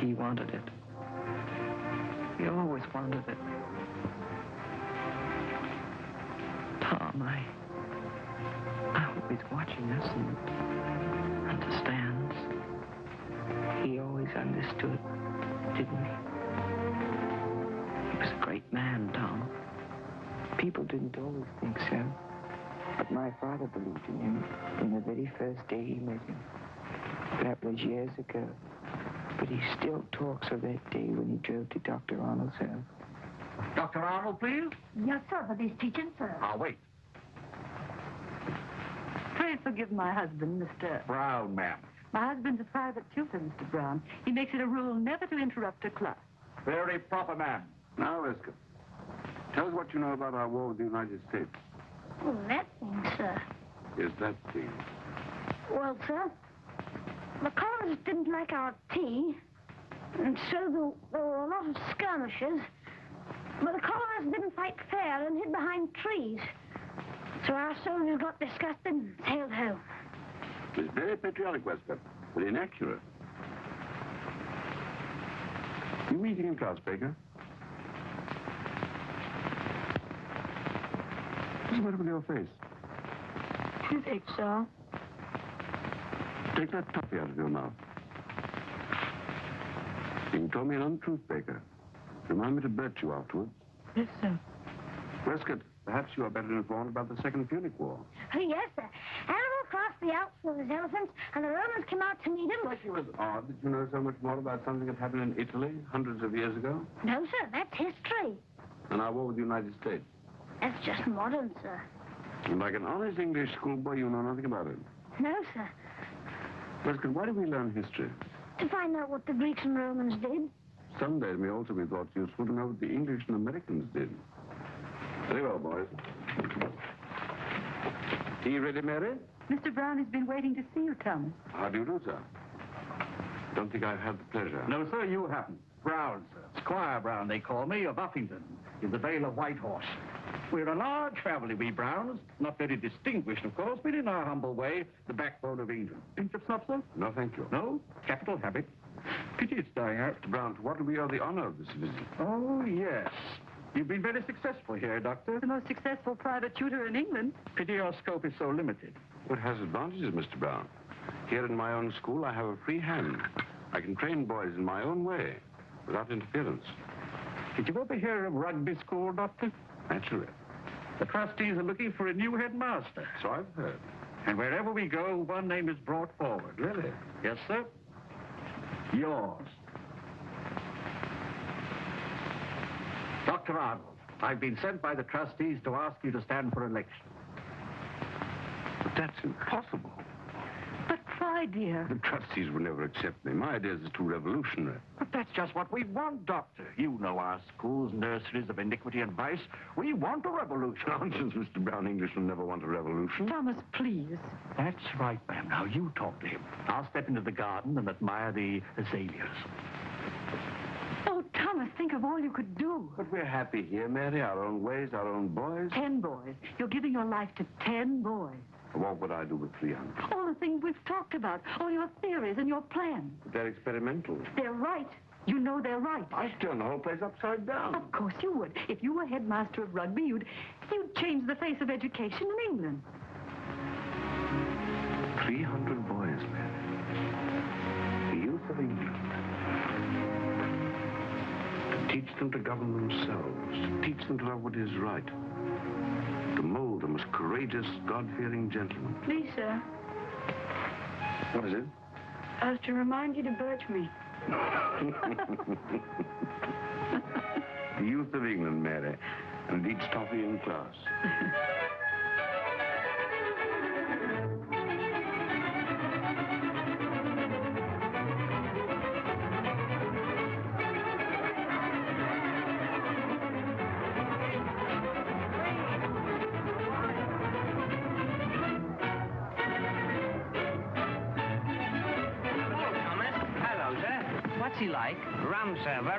He wanted it. He always wanted it. Tom, I... I hope he's watching us and understands. He always understood, didn't he? He was a great man, Tom. People didn't always think so. But my father believed in him from the very first day he met him. That was years ago. But he still talks of that day when he drove to Dr. Arnold's house. Dr. Arnold, please. Yes, sir, but he's teaching, sir. I'll wait. Pray forgive my husband, Mr. Brown, ma'am. My husband's a private tutor, Mr. Brown. He makes it a rule never to interrupt a class. Very proper, ma'am. Now, Liska, tell us what you know about our war with the United States. Oh, that thing, sir. Is that the... Well, sir, the colonists didn't like our tea, and so there, there were a lot of skirmishes. But the colonists didn't fight fair and hid behind trees. So our soldiers got disgusted and sailed home. It's very patriotic, Westcott, but inaccurate. You meeting in class, Baker? What's the matter with your face? Toothache, sir. Take that toffee out of your mouth. You told me an untruth, Baker. Remind me to bet you afterwards. Yes, sir. Westcott, perhaps you are better informed about the Second Punic War. Oh, yes, sir. Hannibal crossed the Alps with his elephants, and the Romans came out to meet him. It was odd that you know so much more about something that happened in Italy hundreds of years ago No, sir, that's history. than our war with the United States. That's just modern, sir. And like an honest English schoolboy, you know nothing about it. No, sir. Westcott, why do we learn history? To find out what the Greeks and Romans did. Someday it may also be thought useful to know what the English and Americans did. Very well, boys. Tea ready, Mary? Mr. Brown has been waiting to see you, Thomas. How do you do, sir? Don't think I've had the pleasure. No, sir, you haven't. Brown, sir. Squire Brown, they call me, of Uffington, in the Vale of White Horse. We're a large family, we Browns. Not very distinguished, of course, but in our humble way, the backbone of England. Pinch of snuff, sir? No, thank you. No? Capital habit. Pity it's dying out. Mr. Brown, to what do we owe the honor of this visit? Oh, yes. You've been very successful here, Doctor. The most successful private tutor in England. Pity your scope is so limited. It has advantages, Mr. Brown. Here in my own school, I have a free hand. I can train boys in my own way, without interference. Did you ever hear of rugby school, Doctor? Naturally. The trustees are looking for a new headmaster. So I've heard. And wherever we go, one name is brought forward. Really? Yes, sir. Yours. Dr. Arnold, I've been sent by the trustees to ask you to stand for election. But that's impossible. But try, dear. The trustees will never accept me. My ideas are too revolutionary. But that's just what we want, Doctor. You know our schools, nurseries of iniquity and vice. We want a revolution. Nonsense, Mr. Brown. English will never want a revolution. Thomas, please. That's right, ma'am. Now you talk to him. I'll step into the garden and admire the azaleas. Oh, Thomas, think of all you could do. But we're happy here, Mary. Our own ways, our own boys. Ten boys. You're giving your life to ten boys. What would I do with 300? All the things we've talked about, all your theories and your plans. They're experimental. They're right. You know they're right. I'd turn the whole place upside down. Of course you would. If you were headmaster of rugby, you'd, you'd change the face of education in England. 300 boys, Mary. The youth of England. To teach them to govern themselves. To teach them to love what is right. To most courageous, God-fearing gentleman. Please, sir. What is it? I was to remind you to birch me. No, no. The youth of England, Mary. And eats toffee in class.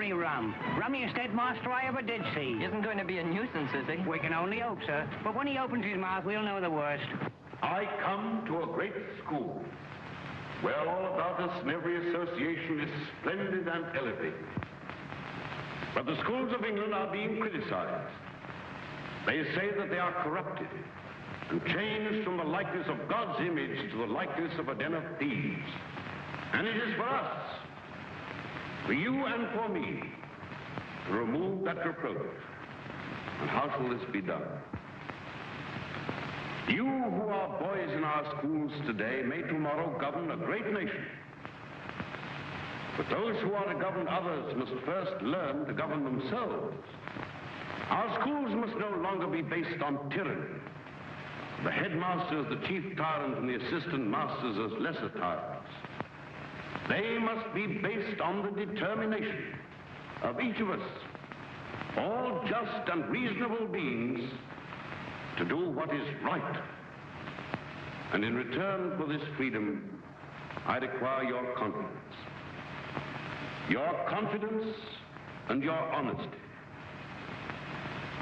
very rum. Rummiest headmaster I ever did see. Isn't going to be a nuisance, is he? We can only hope, sir. But when he opens his mouth, we'll know the worst. I come to a great school where all about us and every association is splendid and elevated. But the schools of England are being criticized. They say that they are corrupted and changed from the likeness of God's image to the likeness of a den of thieves. And it is for us, for you and for me, to remove that reproach. And how shall this be done? You who are boys in our schools today may tomorrow govern a great nation. But those who are to govern others must first learn to govern themselves. Our schools must no longer be based on tyranny. The headmaster as the chief tyrant and the assistant masters as lesser tyrants. They must be based on the determination of each of us, all just and reasonable beings, to do what is right. And in return for this freedom, I require your confidence. Your confidence and your honesty.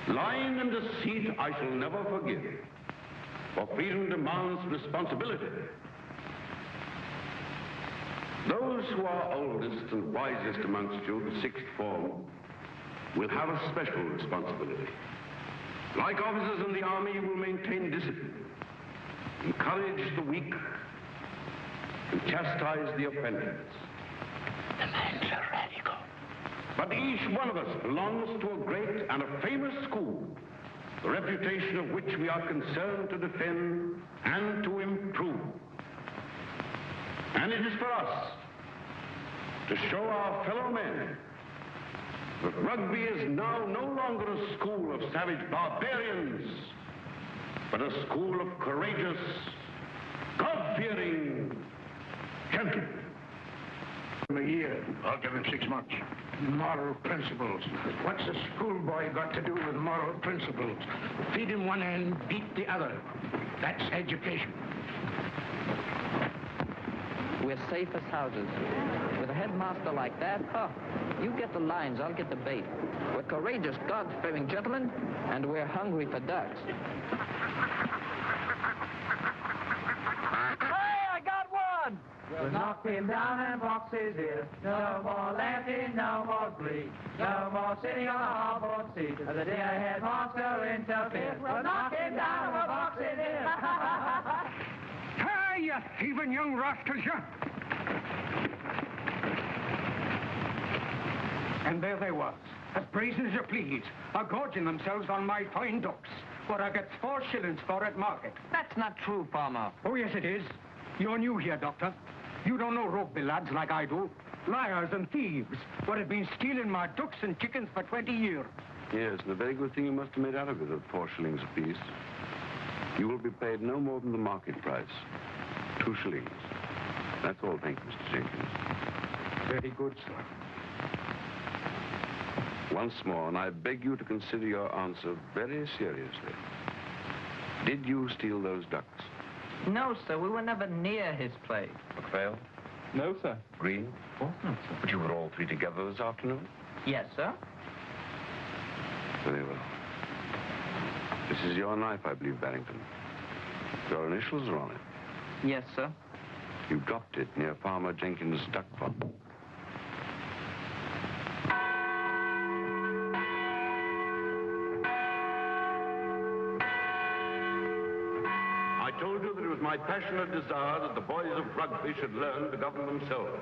Lying and deceit I shall never forgive, for freedom demands responsibility. Those who are oldest and wisest amongst you, the sixth form, will have a special responsibility. Like officers in the army, you will maintain discipline, encourage the weak, and chastise the offenders. The man's a radical. But each one of us belongs to a great and a famous school, the reputation of which we are concerned to defend and to improve. And it is for us to show our fellow men that rugby is now no longer a school of savage barbarians, but a school of courageous, God-fearing gentlemen. A year. I'll give him six months. Moral principles. What's a schoolboy got to do with moral principles? Feed him one end, beat the other. That's education. We're safe as houses. With a headmaster like that, huh, you get the lines, I'll get the bait. We're courageous, God-fearing gentlemen, and we're hungry for ducks. Hey, I got one! We'll knock him down and box his ears. No more laughing, no more glee. No more sitting on a harbor seat. The day ahead monster interferes. We'll knock him down and we'll box his ears. Hi, you thieving young rascals, you! And there they was, as brazen as you please, a gorging themselves on my fine ducks, what I get four shillings for at market. That's not true, Farmer. Oh, yes, it is. You're new here, Doctor. You don't know rugby lads like I do. Liars and thieves, what have been stealing my ducks and chickens for 20 years. Yes, and a very good thing you must have made out of it at four shillings apiece. You will be paid no more than the market price. Two shillings. That's all, thank you, Mr. Jenkins. Very good, sir. Once more, and I beg you to consider your answer very seriously. Did you steal those ducks? No, sir, we were never near his place. McPhail? No, sir. Green? Of course not, sir. But you were all three together this afternoon? Yes, sir. Very well. This is your knife, I believe, Barrington. Your initials are on it. Yes, sir. You dropped it near Farmer Jenkins' duck pond. I told you that it was my passionate desire that the boys of rugby should learn to govern themselves.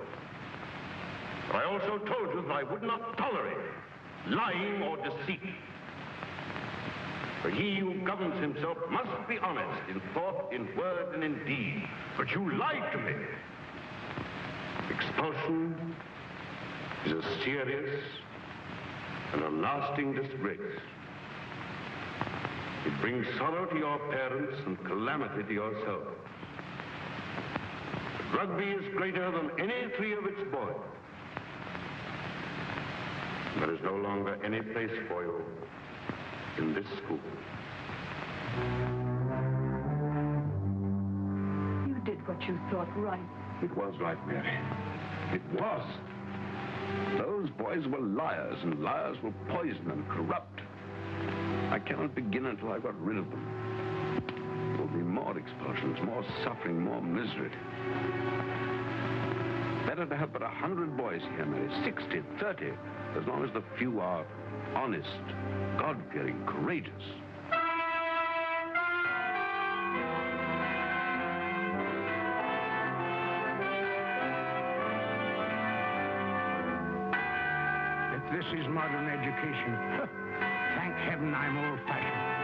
But I also told you that I would not tolerate lying or deceit. For he who governs himself must be honest in thought, in word, and in deed. But you lied to me. Expulsion is a serious and a lasting disgrace. It brings sorrow to your parents and calamity to yourself. Rugby is greater than any three of its boys. There is no longer any place for you in this school. You did what you thought right. It was right, Mary. It was. Those boys were liars, and liars were poison and corrupt. I cannot begin until I've got rid of them. There will be more expulsions, more suffering, more misery. Better to have but a hundred boys here, Mary. Sixty, thirty, as long as the few are honest, God-fearing, courageous. If this is modern education, thank heaven I'm old-fashioned.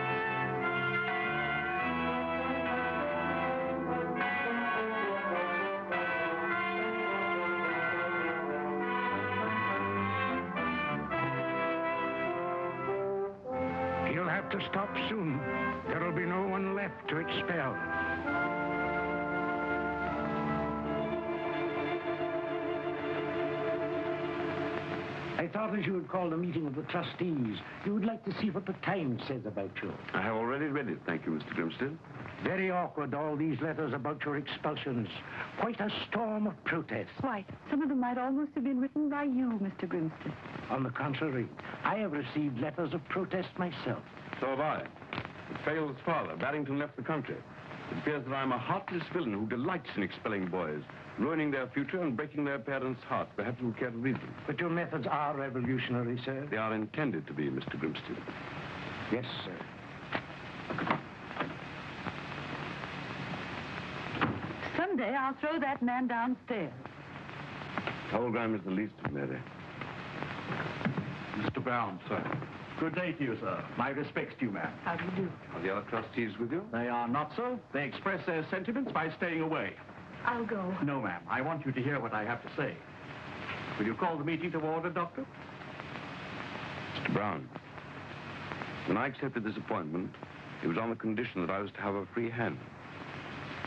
Called a meeting of the trustees, you would like to see what the Times says about you. I have already read it, thank you, Mr. Grimsted. Very awkward, all these letters about your expulsions. Quite a storm of protest. Why, some of them might almost have been written by you, Mr. Grimston. On the contrary, I have received letters of protest myself. So have I. Fale's father, Barrington, left the country. It appears that I'm a heartless villain who delights in expelling boys, ruining their future and breaking their parents' hearts. Perhaps you care to read them. But your methods are revolutionary, sir. They are intended to be, Mr. Grimsted. Yes, sir. Someday I'll throw that man downstairs. Telegram is the least of Mary. Mr. Brown, sir. Good day to you, sir. My respects to you, ma'am. How do you do? Are the other trustees with you? They are not sir. They express their sentiments by staying away. I'll go. No, ma'am. I want you to hear what I have to say. Will you call the meeting to order, Doctor? Mr. Brown, when I accepted this appointment, it was on the condition that I was to have a free hand.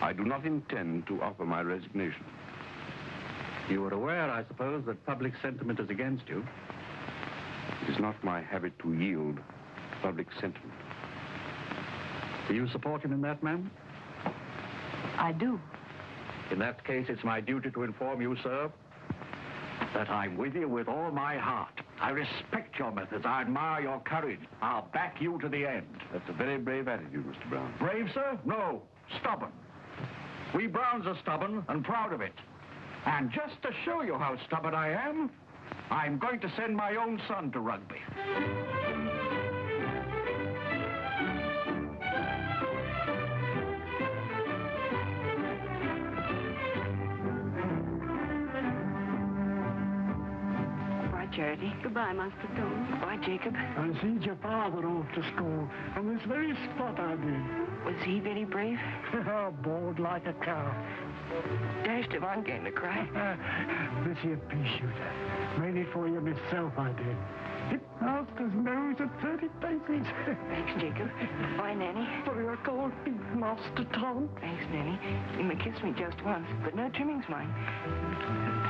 I do not intend to offer my resignation. You are aware, I suppose, that public sentiment is against you. It is not my habit to yield to public sentiment. Do you support him in that, ma'am? I do. In that case, it's my duty to inform you, sir, that I'm with you with all my heart. I respect your methods. I admire your courage. I'll back you to the end. That's a very brave attitude, Mr. Brown. Brave, sir? No. Stubborn. We Browns are stubborn and proud of it. And just to show you how stubborn I am, I'm going to send my own son to rugby. Charity. Goodbye, Master Stone. Goodbye, Jacob. I seen your father off to school on this very spot I did. Was he very brave? Oh, bored like a cow. Dashed if I'm going to cry. this here pea shooter. Made it for you myself, I did. It cost his nose at 30 paces. Thanks, Jacob. Bye, Nanny. for your cold feet, Master Tom. Thanks, Nanny. You may kiss me just once, but no trimmings, mind.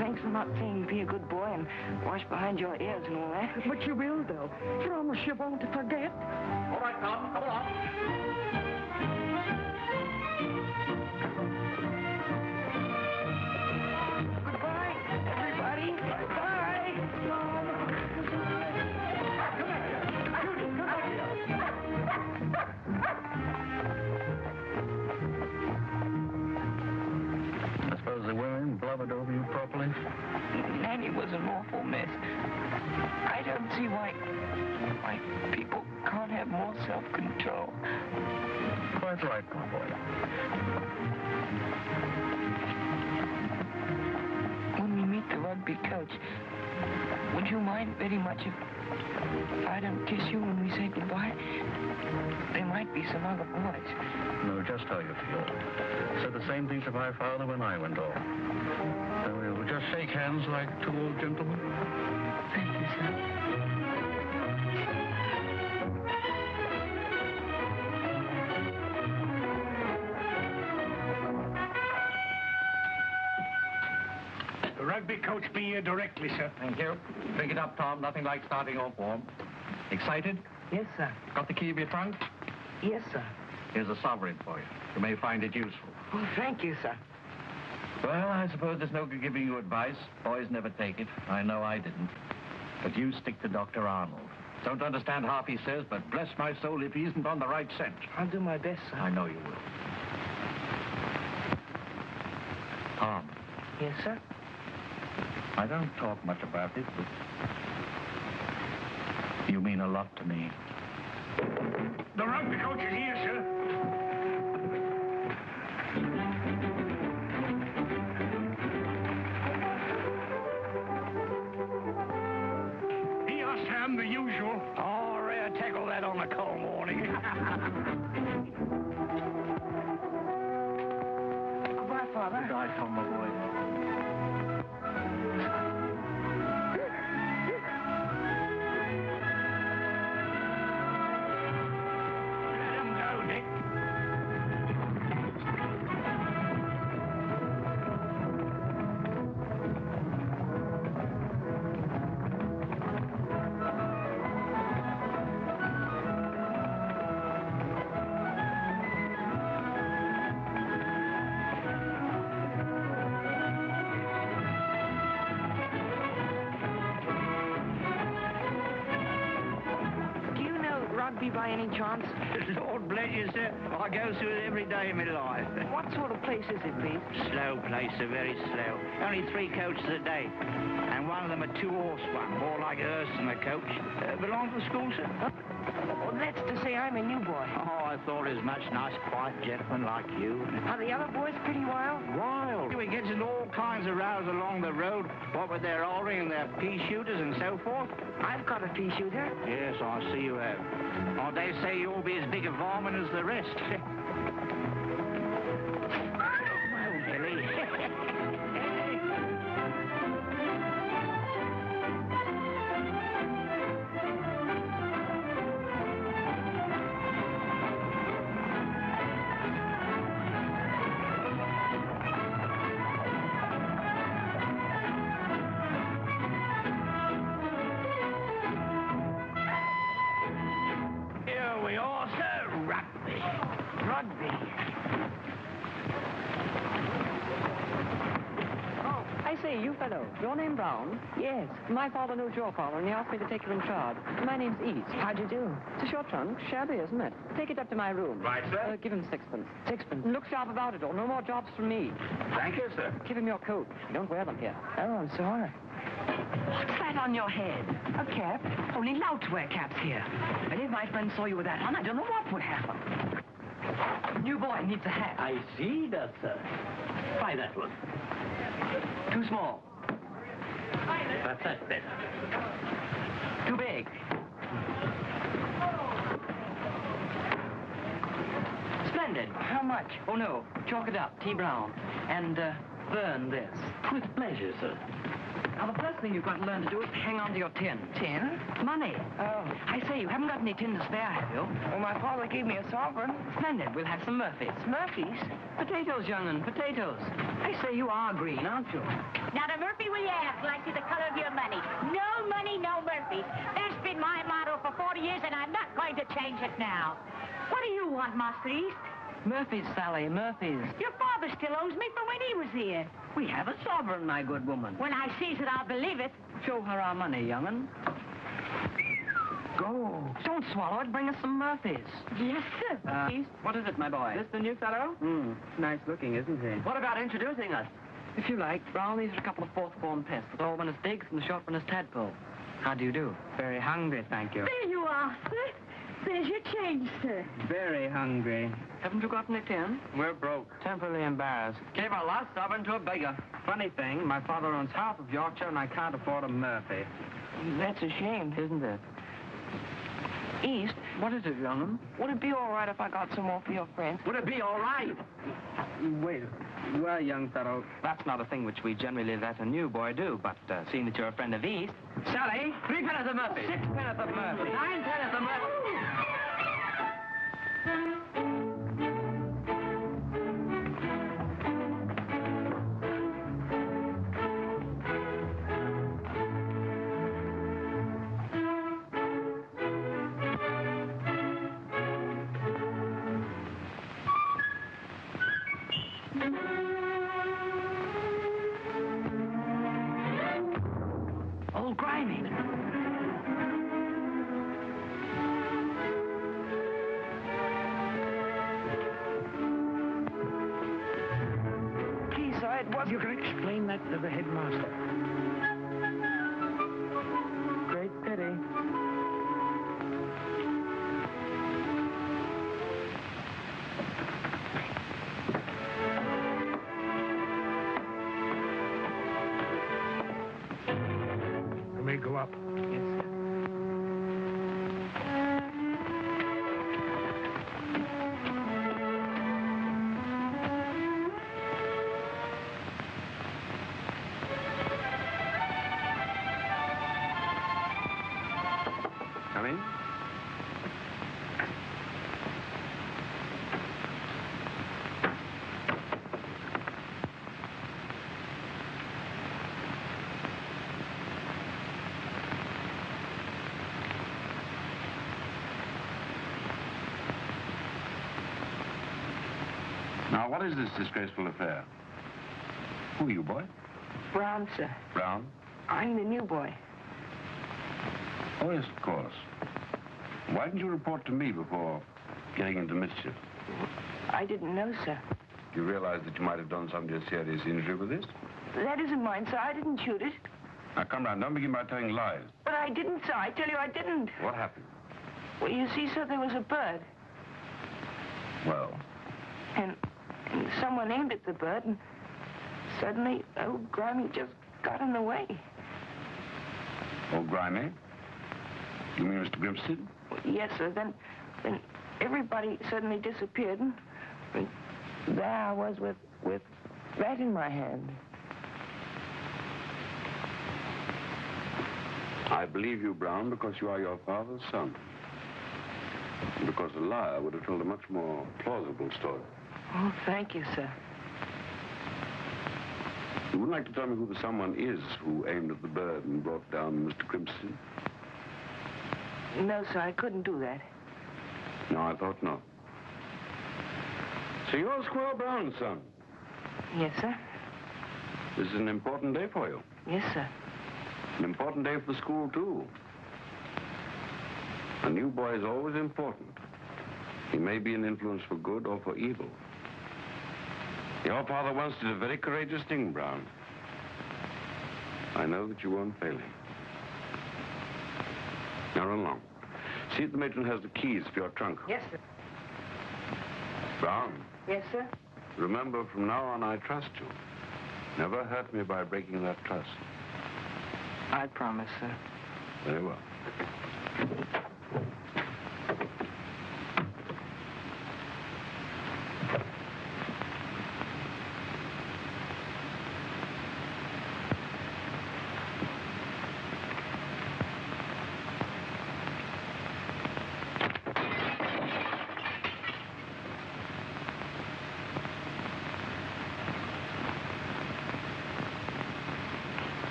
Thanks for not saying be a good boy and wash behind your ears and all that. But you will, though. Promise you won't forget. All right, Tom, come along. Blubbered over you properly? Nanny was an awful mess. I don't see why, why people can't have more self-control. Quite right, my boy. When we meet the rugby coach, would you mind very much if I don't kiss you when we say goodbye? There might be some other boys. Know just how you feel. Said the same thing to my father when I went off. So we'll just shake hands like two old gentlemen. Thank you, sir. Rugby coach be here directly, sir. Thank you. Pick it up, Tom. Nothing like starting off warm. Excited? Yes, sir. Got the key of your trunk? Yes, sir. Here's a sovereign for you. You may find it useful. Oh, thank you, sir. Well, I suppose there's no good giving you advice. Boys never take it. I know I didn't. But you stick to Dr. Arnold. Don't understand half he says, but bless my soul if he isn't on the right scent. I'll do my best, sir. I know you will. Tom, Yes, sir? I don't talk much about this, but you mean a lot to me. The rugby coach is here, sir. By any chance? Lord bless you, sir. I go through it every day of my life. What sort of place is it, please? Slow place, sir, very slow. Only three coaches a day. And one of them a two-horse one, more like a hearse than a coach. Uh, belong to the school, sir? Well, that's to say I'm a new boy. Oh, I thought as much. Nice, quiet gentleman like you. Are the other boys pretty wild? Wild. He gets into all kinds of rows along the road, what with their ordering and their pea shooters and so forth. I've got a pea shooter. Yes, I see you have. Oh, they say you'll be as big a varmint as the rest. Your name Brown? Yes. My father knows your father, and he asked me to take you in charge. My name's East. How do you do? It's a short trunk. Shabby, isn't it? Take it up to my room. Right, sir. Uh, give him sixpence. Sixpence. Look sharp about it, or no more jobs from me. Thank you, sir. Give him your coat. You don't wear them here. Oh, I'm sorry. What's that on your head? A cap? Only louts wear caps here. But if my friend saw you with that on, I don't know what would happen. New boy needs a hat. I see that, sir. Try that one. Too small. That's that better. Too big. Splendid. How much? Oh, no. Chalk it up. T. Brown. And, uh, burn this. With pleasure, sir. Now, the first thing you've got to learn to do is to hang on to your tin. Tin? Money. Oh. I say, you haven't got any tin to spare, have you? Well, my father gave me a sovereign. Splendid. We'll have some Murphys. Murphys? Potatoes, young'un, potatoes. I say, you are green, aren't you? Now, the Murphy we have, like to the color of your money. No money, no Murphy. That's been my motto for 40 years, and I'm not going to change it now. What do you want, Master East? Murphys, Sally, Murphys. Your father still owes me for when he was here. We have a sovereign, my good woman. When I sees it, I'll believe it. Show her our money, young'un. Go. Don't swallow it. Bring us some Murphys. Yes, sir. Uh, East, what is it, my boy? This the new fellow? Hmm, nice looking, isn't he? What about introducing us? If you like, Brown, these are a couple of fourth form pests. The tall one is Diggs and the short one is Tadpole. How do you do? Very hungry, thank you. There you are, sir. There's your change, sir. Very hungry. Haven't you got any tin? We're broke. Temporarily embarrassed. Gave our last sovereign to a beggar. Funny thing, my father owns half of Yorkshire and I can't afford a Murphy. That's a shame, isn't it? East, what is it, young'un? Would it be all right if I got some more for your friend? Would it be all right? Wait. Well, young fellow, that's not a thing which we generally let a new boy do, but uh, seeing that you're a friend of East... Sally, three penneth of Murphy. Six penneth of Murphy. Nine penneth of Murphy. Go up. Now, what is this disgraceful affair? Who are you, boy? Brown, sir. Brown? I'm the new boy. Oh, yes, of course. Why didn't you report to me before getting into mischief? I didn't know, sir. You realize that you might have done somebody a serious injury with this? That isn't mine, sir. I didn't shoot it. Now, come round. Don't begin by telling lies. But I didn't, sir. I tell you I didn't. What happened? Well, you see, sir, there was a bird. Well, someone aimed at the bird, and suddenly, old Grimy just got in the way. old Grimy? You mean Mr. Grimstead? Yes, sir. Then, then everybody suddenly disappeared, and, and there I was with, with that in my hand. I believe you, Brown, because you are your father's son. Because a liar would have told a much more plausible story. Oh, thank you, sir. You wouldn't like to tell me who the someone is who aimed at the bird and brought down Mr. Grimstead? No, sir, I couldn't do that. No, I thought not. So you're Squire Brown's son. Yes, sir. This is an important day for you. Yes, sir. An important day for the school, too. A new boy is always important. He may be an influence for good or for evil. Your father once did a very courageous thing, Brown. I know that you won't fail him. Now run along. See if the matron has the keys for your trunk. Yes, sir. Brown, Yes, sir. remember from now on I trust you. Never hurt me by breaking that trust. I promise, sir. Very well.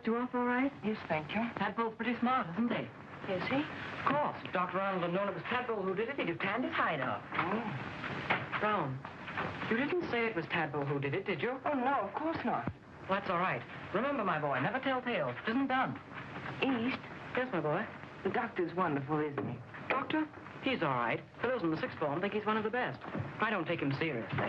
Got you off all right? Yes, thank you. Tadpole's pretty smart, isn't he? Is he? Of course. If Dr. Arnold had known it was Tadpole who did it, he'd have tanned his hide off. Oh. Brown, you didn't say it was Tadpole who did it, did you? Oh, no, of course not. Well, that's all right. Remember, my boy, never tell tales. It isn't done. East, Yes, my boy. the doctor's wonderful, isn't he? Doctor? He's all right. Fellows in the sixth form think he's one of the best. I don't take him seriously.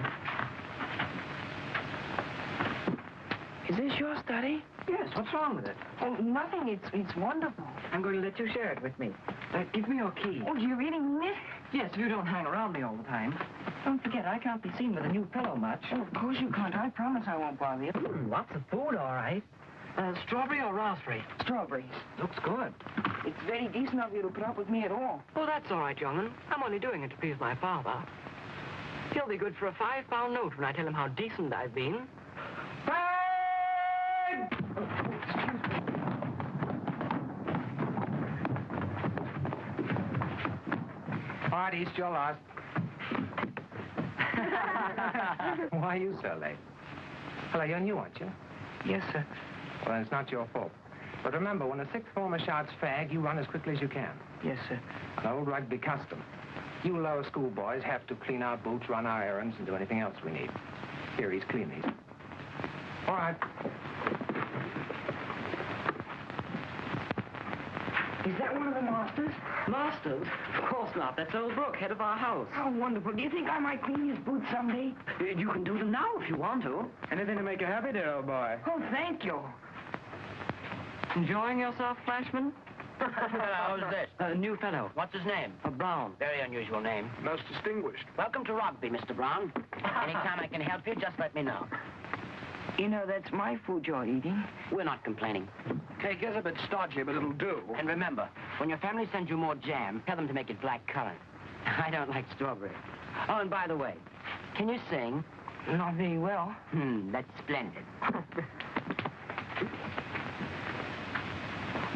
Is this your study? Yes, what's wrong with it? Oh, nothing. It's it's wonderful. I'm going to let you share it with me. Uh, give me your key. Oh, you really mean it? Yes, if you don't hang around me all the time. Don't forget, I can't be seen with a new pillow much. Oh, of course you can't. I promise I won't bother you. Mm, lots of food, all right. Uh, strawberry or raspberry? Strawberries. Looks good. It's very decent of you to put up with me at all. Oh, that's all right, young'un. I'm only doing it to please my father. He'll be good for a five-pound note when I tell him how decent I've been. All right, East, you're lost. Why are you so late? Hello, you're new, aren't you? Yes, sir. Well, then it's not your fault. But remember, when a sixth former shouts fag, you run as quickly as you can. Yes, sir. An old rugby custom. You lower school boys have to clean our boots, run our errands, and do anything else we need. Here, he's clean these. All right. Is that one of the masters? Masters? Of course not. That's old Brooke, head of our house. How wonderful. Do you think I might clean his boots someday? Uh, You can do them now if you want to. Anything to make you happy, dear old boy. Oh, thank you. Enjoying yourself, Flashman? How's this? A new fellow. What's his name? A Brown. Very unusual name. Most distinguished. Welcome to Rugby, Mr. Brown. Anytime I can help you, just let me know. You know, that's my food you're eating. We're not complaining. Cake is a bit starchy, but it'll do. And remember, when your family sends you more jam, tell them to make it black currant. I don't like strawberry. Oh, and by the way, can you sing? Not very well. Hmm, that's splendid.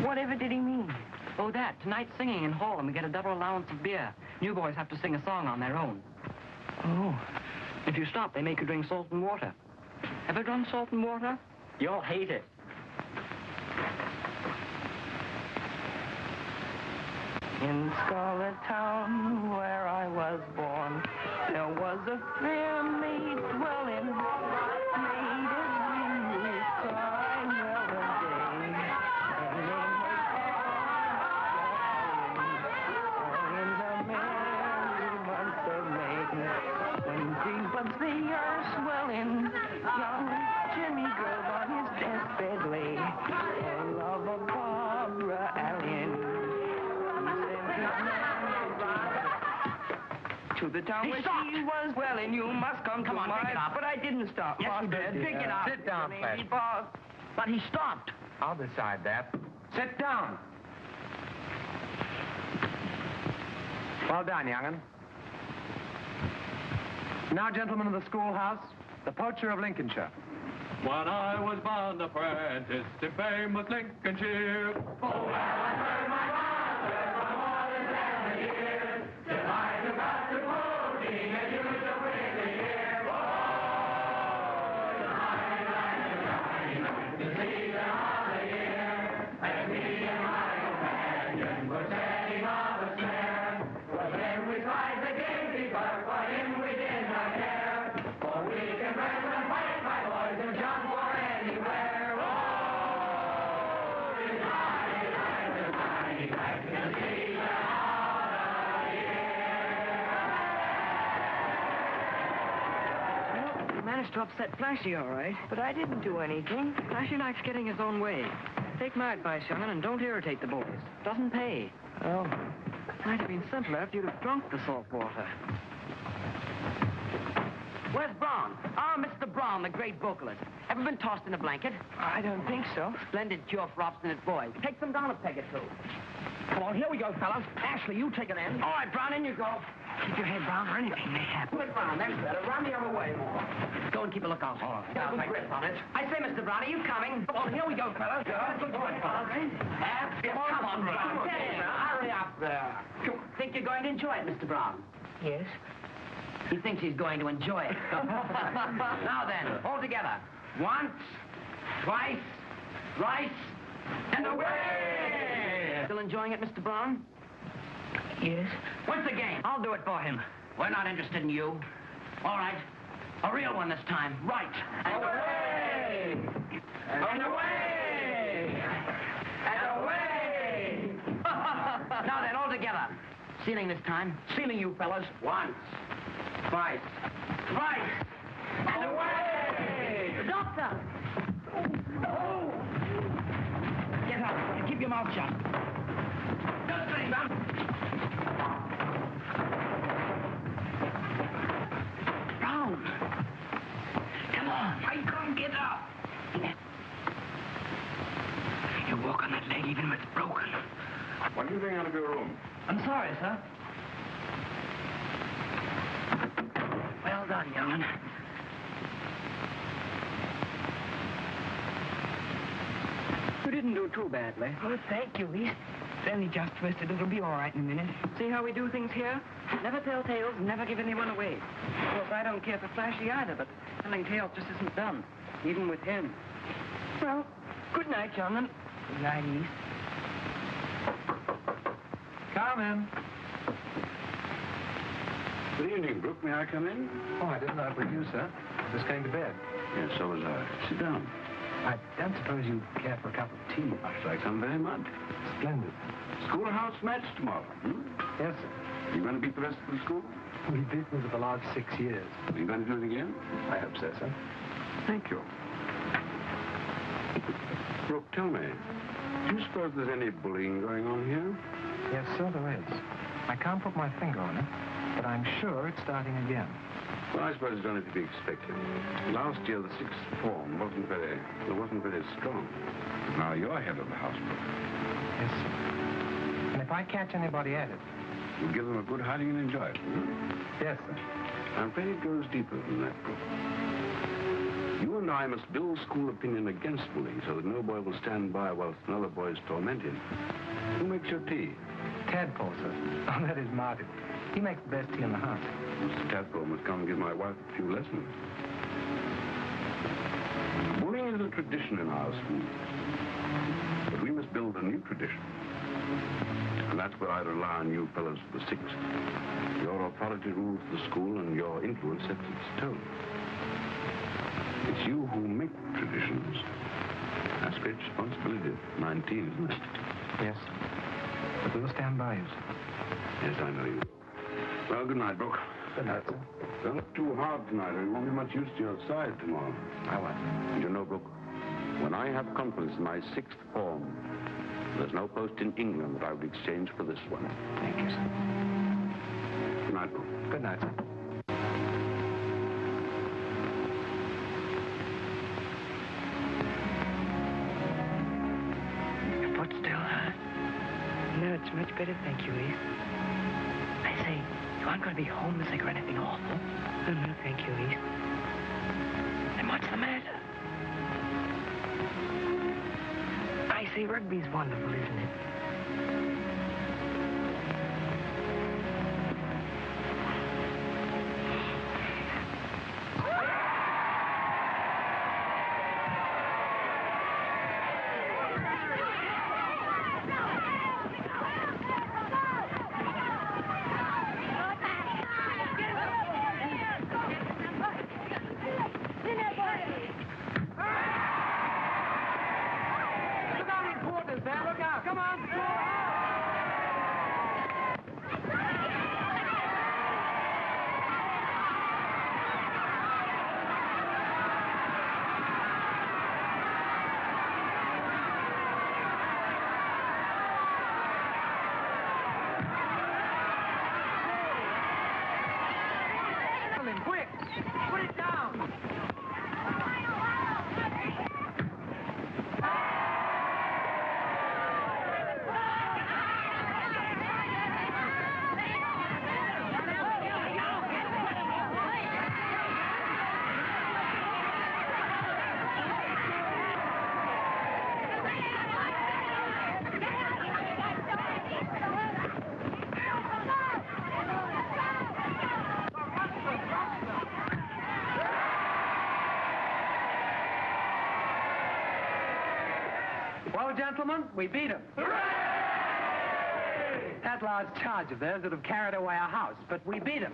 Whatever did he mean? Oh, that. Tonight's singing in hall, and we get a double allowance of beer. New boys have to sing a song on their own. Oh. If you stop, they make you drink salt and water. Ever drunk salt and water? You'll hate it. In Scarlet Town, where I was born, there was a family dwelling. To the town He where stopped. she was well, and you must come, Come to on, my... pick it up. But I didn't stop. Yes, you Master. did. Pick it up. Sit down, Lady Flash. But he stopped. I'll decide that. Sit down. Well done, young'un. Now, gentlemen of the schoolhouse, the poacher of Lincolnshire. When I was born apprentice in famous Lincolnshire. Oh, you managed to upset Flashy, all right. But I didn't do anything. Flashy likes getting his own way. Take my advice, young'un, and don't irritate the boys. Doesn't pay. Oh. Might have been simpler if you'd have drunk the salt water. Where's Brown? Ah, Mr. Brown, the great vocalist. Ever been tossed in a blanket? I don't think so. Splendid cure for obstinate boys. Take them down a peg or two. Come on, here we go, fellas. Ashley, you take it in. All right, Brown, in you go. Keep your head, Brown, or anything may happen. Put it Brown, that's better. Run the other way more. Go and keep a lookout. Oh, all right. Got a good grip on it. I say, Mr. Brown, are you coming? Come on, here we go, fellas. Good boy, fellas. That's it. Come on, Brown. Get in. Hurry up there. Think you're going to enjoy it, Mr. Brown? Yes? He thinks he's going to enjoy it. now then, all together. Once, twice, thrice, and away! Still enjoying it, Mr. Brown? Yes? What's the game? I'll do it for him. We're not interested in you. All right. A real one this time. Right. And away! And away! And away! now then, all together. Ceiling this time. Ceiling, you fellas. Once. Twice. Twice. And away! Doctor! Oh. Get up and keep your mouth shut. Just sitting down. Brown! Come on, I can't get up. You walk on that leg even when it's broken. What are you doing out of your room? I'm sorry, sir. Well done, young'un. You didn't do too badly. Oh, thank you. He's it's only just twisted. It'll be all right in a minute. See how we do things here? Never tell tales, never give anyone away. Of course, I don't care for Flashy either, but telling tales just isn't done, even with him. Well, good night, young'un. Good night, East. Come in. Good evening, Brooke. May I come in? Oh, I didn't know it was you, sir. I was Just going to bed. Yes, so was I. Sit down. I don't suppose you care for a cup of tea. I like some very much. Splendid. Schoolhouse match tomorrow, hmm? Yes, sir. You going to beat the rest of the school? We've beaten for the last six years. Are you going to do it again? I hope so, sir. Thank you. Brooke, tell me, do you suppose there's any bullying going on here? Yes, sir, there is. I can't put my finger on it, but I'm sure it's starting again. Well, I suppose it's only to be expected. Last year, the sixth form wasn't very, it wasn't very strong. Now you're head of the house, Brooke. Yes, sir. And if I catch anybody at it, You'll give them a good hiding and enjoy it. Hmm? yes, sir. I'm afraid it goes deeper than that, Brooke. You and I must build school opinion against bullying so that no boy will stand by whilst another boy is tormented. Who makes your tea? Tadpole, sir. Oh, that is Martin. He makes the best tea in the house. Mr. Tadpole must come and give my wife a few lessons. Bullying is a tradition in our school. But we must build a new tradition. And that's where I rely on you fellows of the Sixth. Your authority rules the school and your influence sets its tone. It's you who make traditions. That's great responsibility at 19, isn't it? Yes. But we'll stand by you, sir. Yes, I know you. Well, good night, Brooke. Good night, sir. Don't look too hard tonight, or you won't be much use to your side tomorrow. I won't. And you know, Brooke, when I have confidence in my sixth form, there's no post in England that I would exchange for this one. Thank you, sir. Good night, Brooke. Good night, sir. Your foot still hurt? No, it's much better, thank you, Eve. I say, you aren't going to be homesick or anything awful. No, no, thank you, Eve. Then what's the matter? I say, Rugby's wonderful, isn't it? Look out in quarters there. Look out. Come on. Quick! Put it down! Well, gentlemen, we beat him. That large charge of theirs would have carried away our house, but we beat him.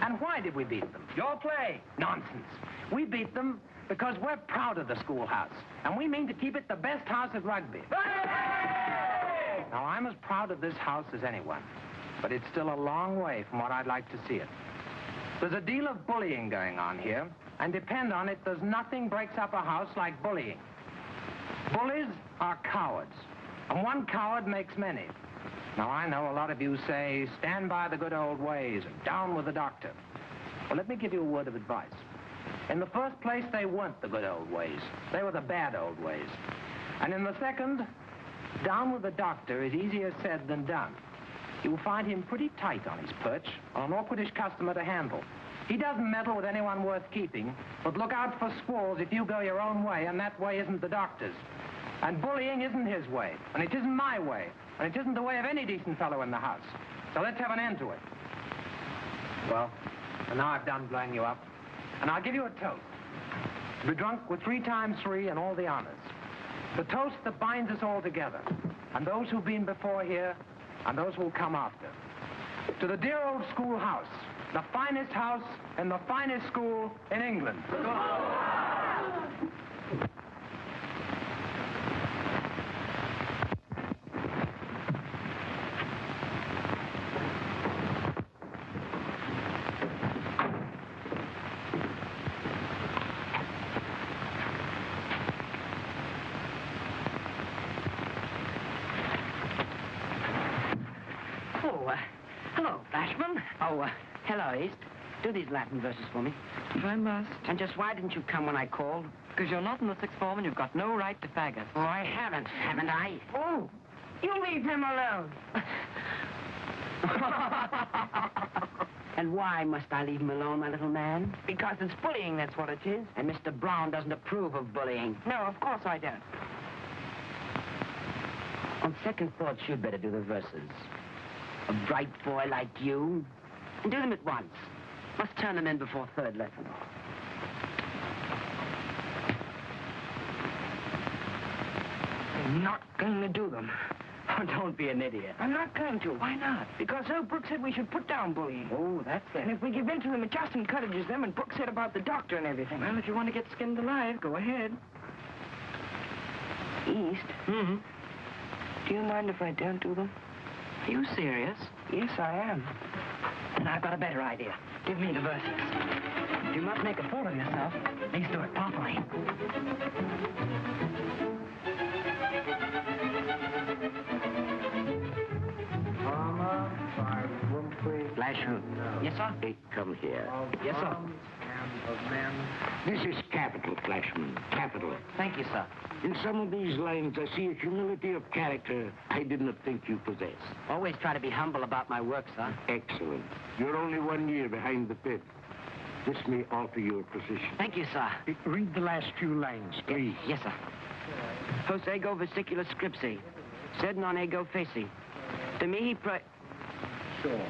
And why did we beat them? Your play. Nonsense. We beat them because we're proud of the schoolhouse, and we mean to keep it the best house at Rugby. Now, I'm as proud of this house as anyone, but it's still a long way from what I'd like to see it. There's a deal of bullying going on here, and depend on it, there's nothing breaks up a house like bullying. Bullies are cowards, and one coward makes many. Now, I know a lot of you say, stand by the good old ways and down with the doctor. Well, let me give you a word of advice. In the first place, they weren't the good old ways. They were the bad old ways. And in the second, down with the doctor is easier said than done. You'll find him pretty tight on his perch, an awkwardish customer to handle. He doesn't meddle with anyone worth keeping, but look out for squalls if you go your own way, and that way isn't the doctor's. And bullying isn't his way, and it isn't my way, and it isn't the way of any decent fellow in the house. So let's have an end to it. Well, and now I've done blowing you up, and I'll give you a toast. To be drunk with three times three and all the honors. The toast that binds us all together, and those who've been before here, and those who'll come after. To the dear old schoolhouse, the finest house and the finest school in England. Good. Oh, uh, hello, Flashman. Oh, uh, hello, East. Do these Latin verses for me. If I must. And just why didn't you come when I called? Because you're not in the sixth form and you've got no right to fag us. Oh, I haven't, haven't I? Oh, you leave him alone. and why must I leave him alone, my little man? Because it's bullying, that's what it is. And Mr. Brown doesn't approve of bullying. No, of course I don't. On second thoughts, you'd better do the verses. A bright boy like you. And do them at once. Must turn them in before third lesson. I'm not going to do them. Oh, don't be an idiot. I'm not going to. Why not? Because Earl Brooks said we should put down bullying. Oh, that's it. And if we give in to them, it just encourages them, and Brooks said about the doctor and everything. Well, if you want to get skinned alive, go ahead. East, Mm-hmm. do you mind if I don't do them? Are you serious? Yes, I am. And I've got a better idea. Give me the verses. If you must make a fool of yourself, at least do it properly. Five Wimpy. Yes, sir? Hey, come here. Yes, sir. Of men. This is capital, Flashman. Capital. Thank you, sir. In some of these lines, I see a humility of character I did not think you possessed. Always try to be humble about my work, sir. Excellent. You're only one year behind the fifth. This may alter your position. Thank you, sir. Eh, read the last few lines, please. Yes, sir. Post ego versiculos scripsi. Sed non ego feci. To me he pray... Sure.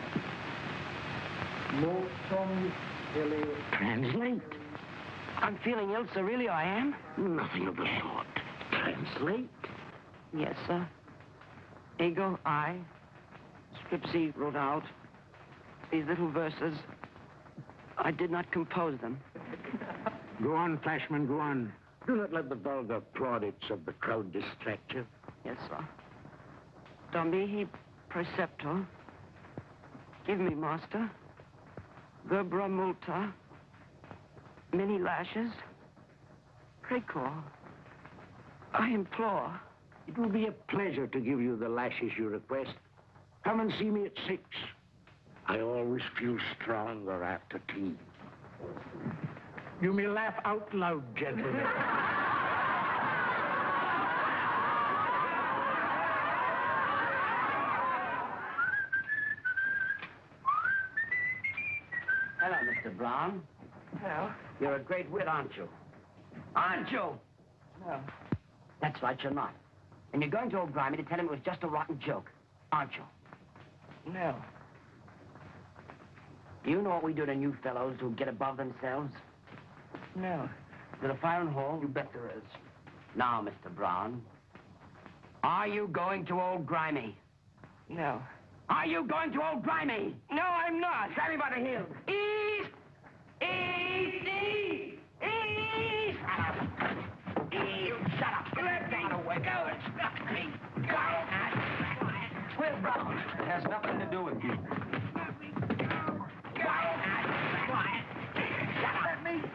Illi... Translate. I'm feeling ill, sir. Really, I am. Nothing of the sort. Translate. Yes, sir. Ego, I. Scripsi wrote out. These little verses. I did not compose them. Go on, Flashman, go on. Do not let the vulgar plaudits of the crowd distract you. Yes, sir. Domihi preceptor. Give me, master. Verbera multa. Many lashes. Pray call. I implore. It will be a pleasure to give you the lashes you request. Come and see me at six. I always feel stronger after tea. You may laugh out loud, gentlemen. Mr. Brown. Hello. You're a great wit, aren't you? Aren't you? No. That's right, you're not. And you're going to old Grimy to tell him it was just a rotten joke, aren't you? No. Do you know what we do to new fellows who get above themselves? No. To the fire and hall? You bet there is. Now, Mr. Brown, are you going to old Grimy? No. Are you going to old Grimy? No, I'm not. Grab me by the heels. Has nothing to do with you. Let me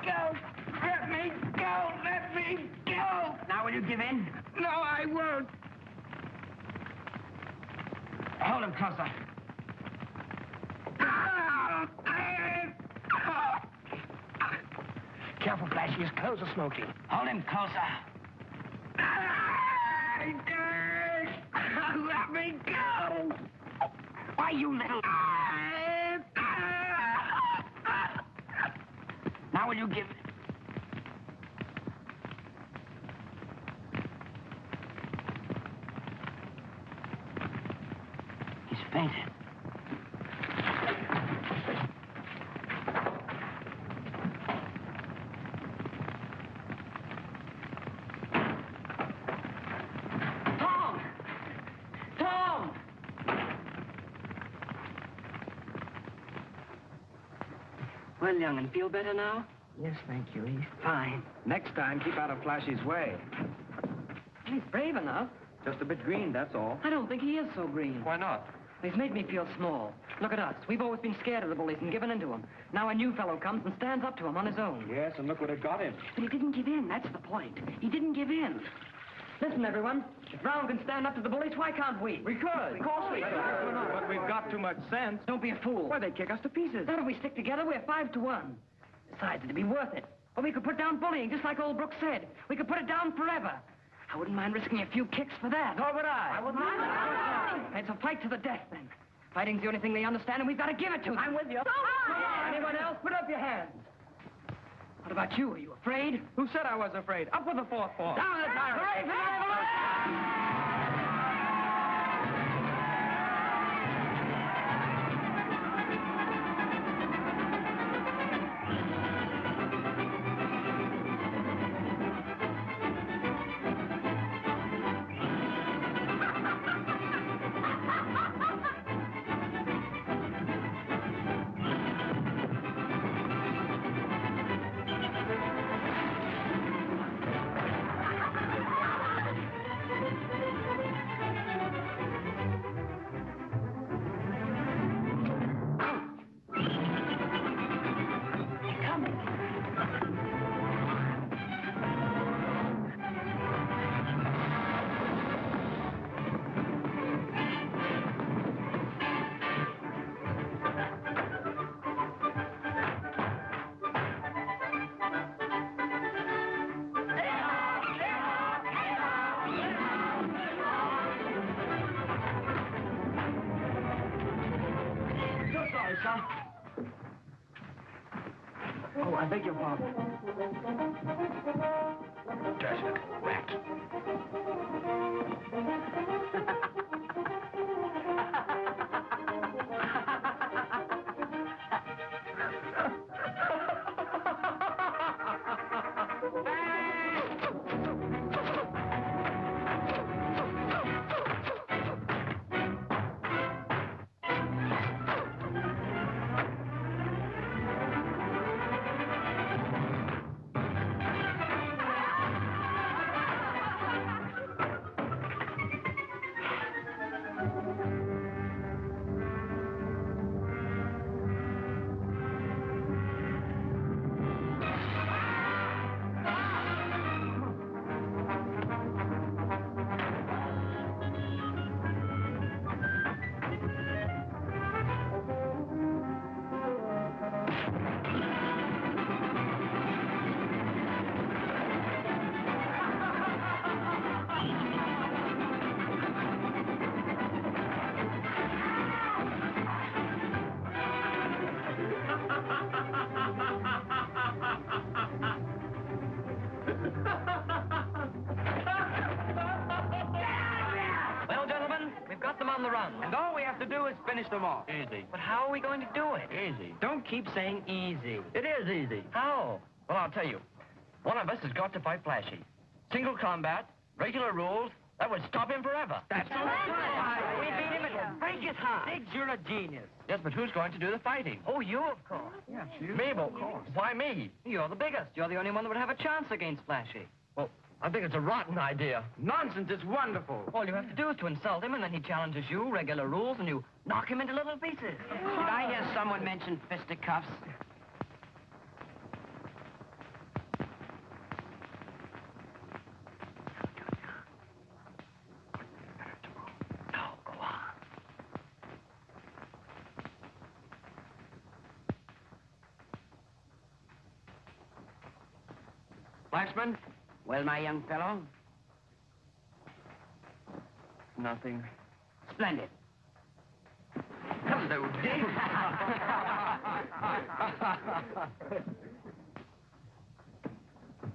go. Let me go. Let me go. Now, will you give in? No, I won't. Hold him closer. Careful, Flashy. His clothes are smoking. Hold him closer. Let me go. Why, you little... Now, will you give... He's fainted. Tom! Tom! Well, young'un, feel better now? Yes, thank you. He's fine. Next time, keep out of Flashy's way. He's brave enough. Just a bit green, that's all. I don't think he is so green. Why not? He's made me feel small. Look at us. We've always been scared of the bullies and given in to them. Now a new fellow comes and stands up to him on his own. Yes, and look what it got him. But he didn't give in. That's the point. He didn't give in. Listen, everyone. If Brown can stand up to the bullies, why can't we? We could. Of course we could. But we've got too much sense. Don't be a fool. Why, they'd kick us to pieces. Not if we stick together, we're five to one. Besides, it'd be worth it. Or we could put down bullying, just like old Brooks said. We could put it down forever. I wouldn't mind risking a few kicks for that. Nor would I. I wouldn't mind. It's a fight to the death, then. Fighting's the only thing they understand, and we've got to give it to them. I'm with you. Anyone else? Put up your hands. What about you? Are you afraid? Who said I was afraid? Up with the fourth paw. Down the tyrant! Finish them off. Easy. But how are we going to do it? Easy. Don't keep saying easy. It is easy. How? Well, I'll tell you. One of us has got to fight Flashy. Single combat, regular rules, that would stop him forever. That's right. We beat him and break his heart. Biggs, you're a genius. Yes, but who's going to do the fighting? Oh, you, of course. Yeah, you. Me, of course. Why me? You're the biggest. You're the only one that would have a chance against Flashy. Well, I think it's a rotten idea. Nonsense, it's wonderful. All you have to do is to insult him, and then he challenges you, regular rules, and you knock him into little pieces. Did I hear someone mention fisticuffs? No, go on. Flashman? Well, my young fellow, Nothing. splendid. Hello, Dick.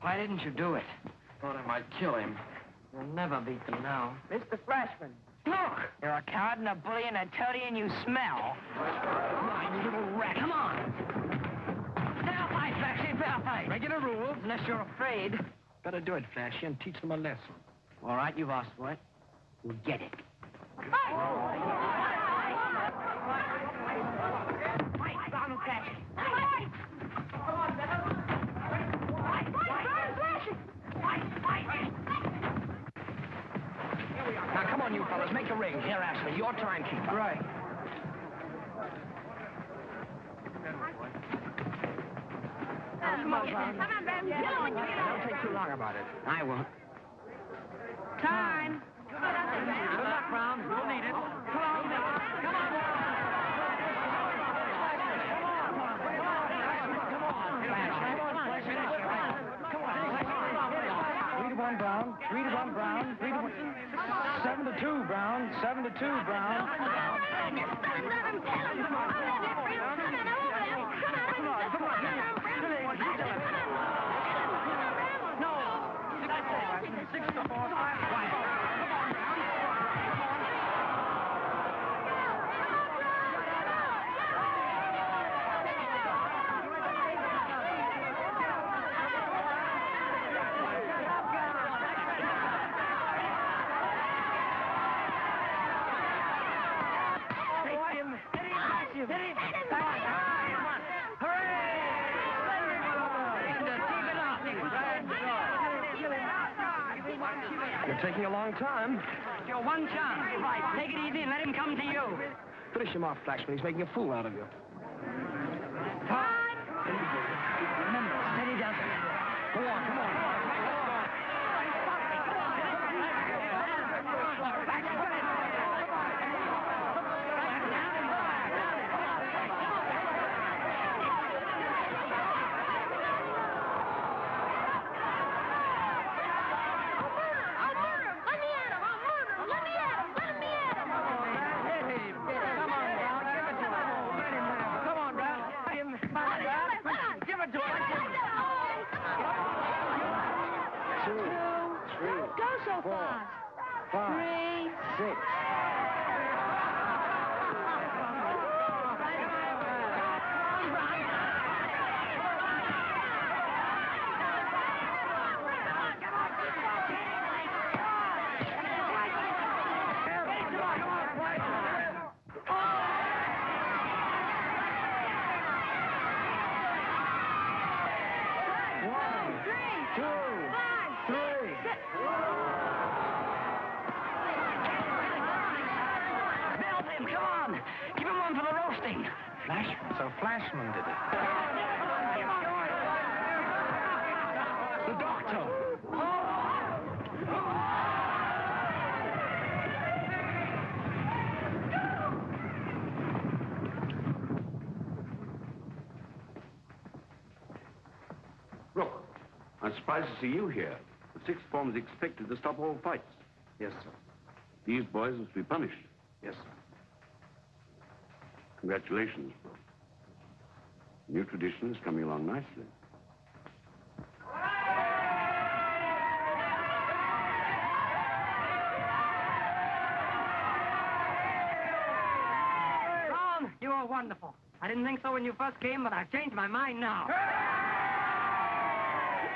Why didn't you do it? Thought I might kill him. You'll never beat them now. Mr. Flashman. Look! You're a coward and a bully and a toady and you smell. You little rat. Come on. Fair fight, Flashy, fair fight. Regular rules. Unless you're afraid. Better do it, Flashy, and teach them a lesson. All right, you've asked for it. You'll get it. Fight, Donald Fight! Thing. Here, Ashley, your timekeeper. Right. Come on, Brown. Come on, Brown. Don't take too long about it. I won't. Time. Good luck, Brown. You'll need it. Come on, come on. Three to one, Brown. Three to one, Brown. Three to one. Two, Brown. Seven to two, Brown. You're taking a long time. Your one chance. Right. Take it easy and let him come to you. Finish him off, Flashman. He's making a fool out of you. Remember, steady does it. Go on, come on. Don't go so fast. Three. Him, come on. Give him one for the roasting. Flashman. So Flashman did it. The doctor. Look, I'm surprised to see you here. The sixth form is expected to stop all fights. Yes, sir. These boys must be punished. Yes, sir. Congratulations, bro. New tradition is coming along nicely. Brown, you are wonderful. I didn't think so when you first came, but I've changed my mind now.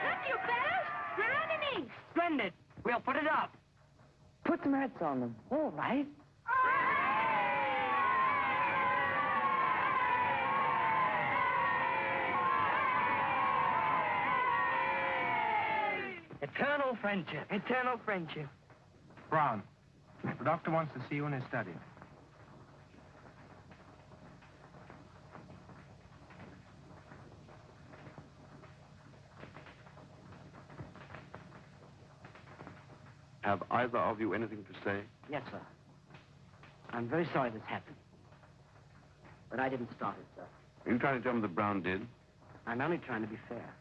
Look, you fellas. You're underneath. Splendid. We'll put it up. Put some hats on them. All right. Friendship. Eternal friendship. Brown, the doctor wants to see you in his study. Have either of you anything to say? Yes, sir. I'm very sorry this happened. But I didn't start it, sir. Are you trying to tell me that Brown did? I'm only trying to be fair.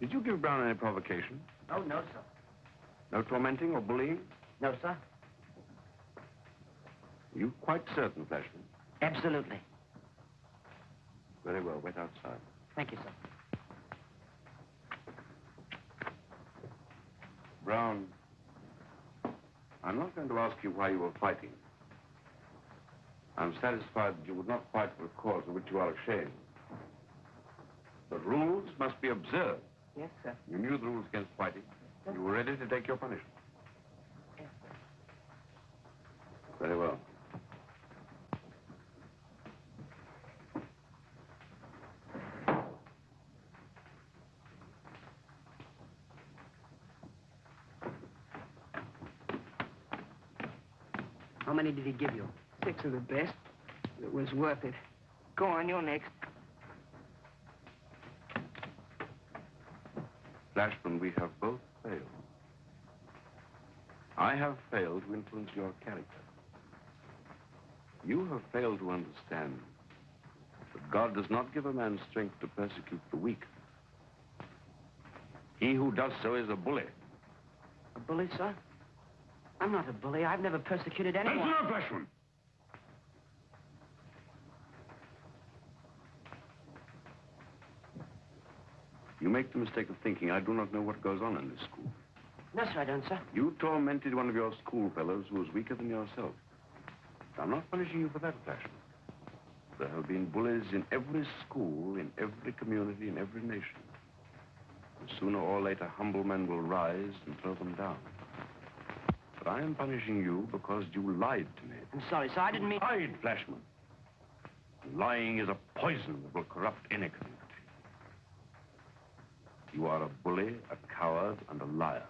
Did you give Brown any provocation? Oh, no, sir. No tormenting or bullying? No, sir. Are you quite certain, Flashman? Absolutely. Very well, wait outside. Thank you, sir. Brown, I'm not going to ask you why you were fighting. I'm satisfied that you would not fight for a cause of which you are ashamed. The rules must be observed. Yes, sir. You knew the rules against fighting. You were ready to take your punishment. Yes. Very well. How many did he give you? Six of the best. It was worth it. Go on, you're next. Flashman, we have both failed. I have failed to influence your character. You have failed to understand that God does not give a man strength to persecute the weak. He who does so is a bully. A bully, sir? I'm not a bully. I've never persecuted anyone. Answer, Flashman. You make the mistake of thinking I do not know what goes on in this school. No, sir, I don't, sir. You tormented one of your schoolfellows who was weaker than yourself. I'm not punishing you for that, Flashman. There have been bullies in every school, in every community, in every nation. And sooner or later, humble men will rise and throw them down. But I am punishing you because you lied to me. I'm sorry, sir. I didn't mean... Lied, Flashman. Lying is a poison that will corrupt any community. You are a bully, a coward, and a liar.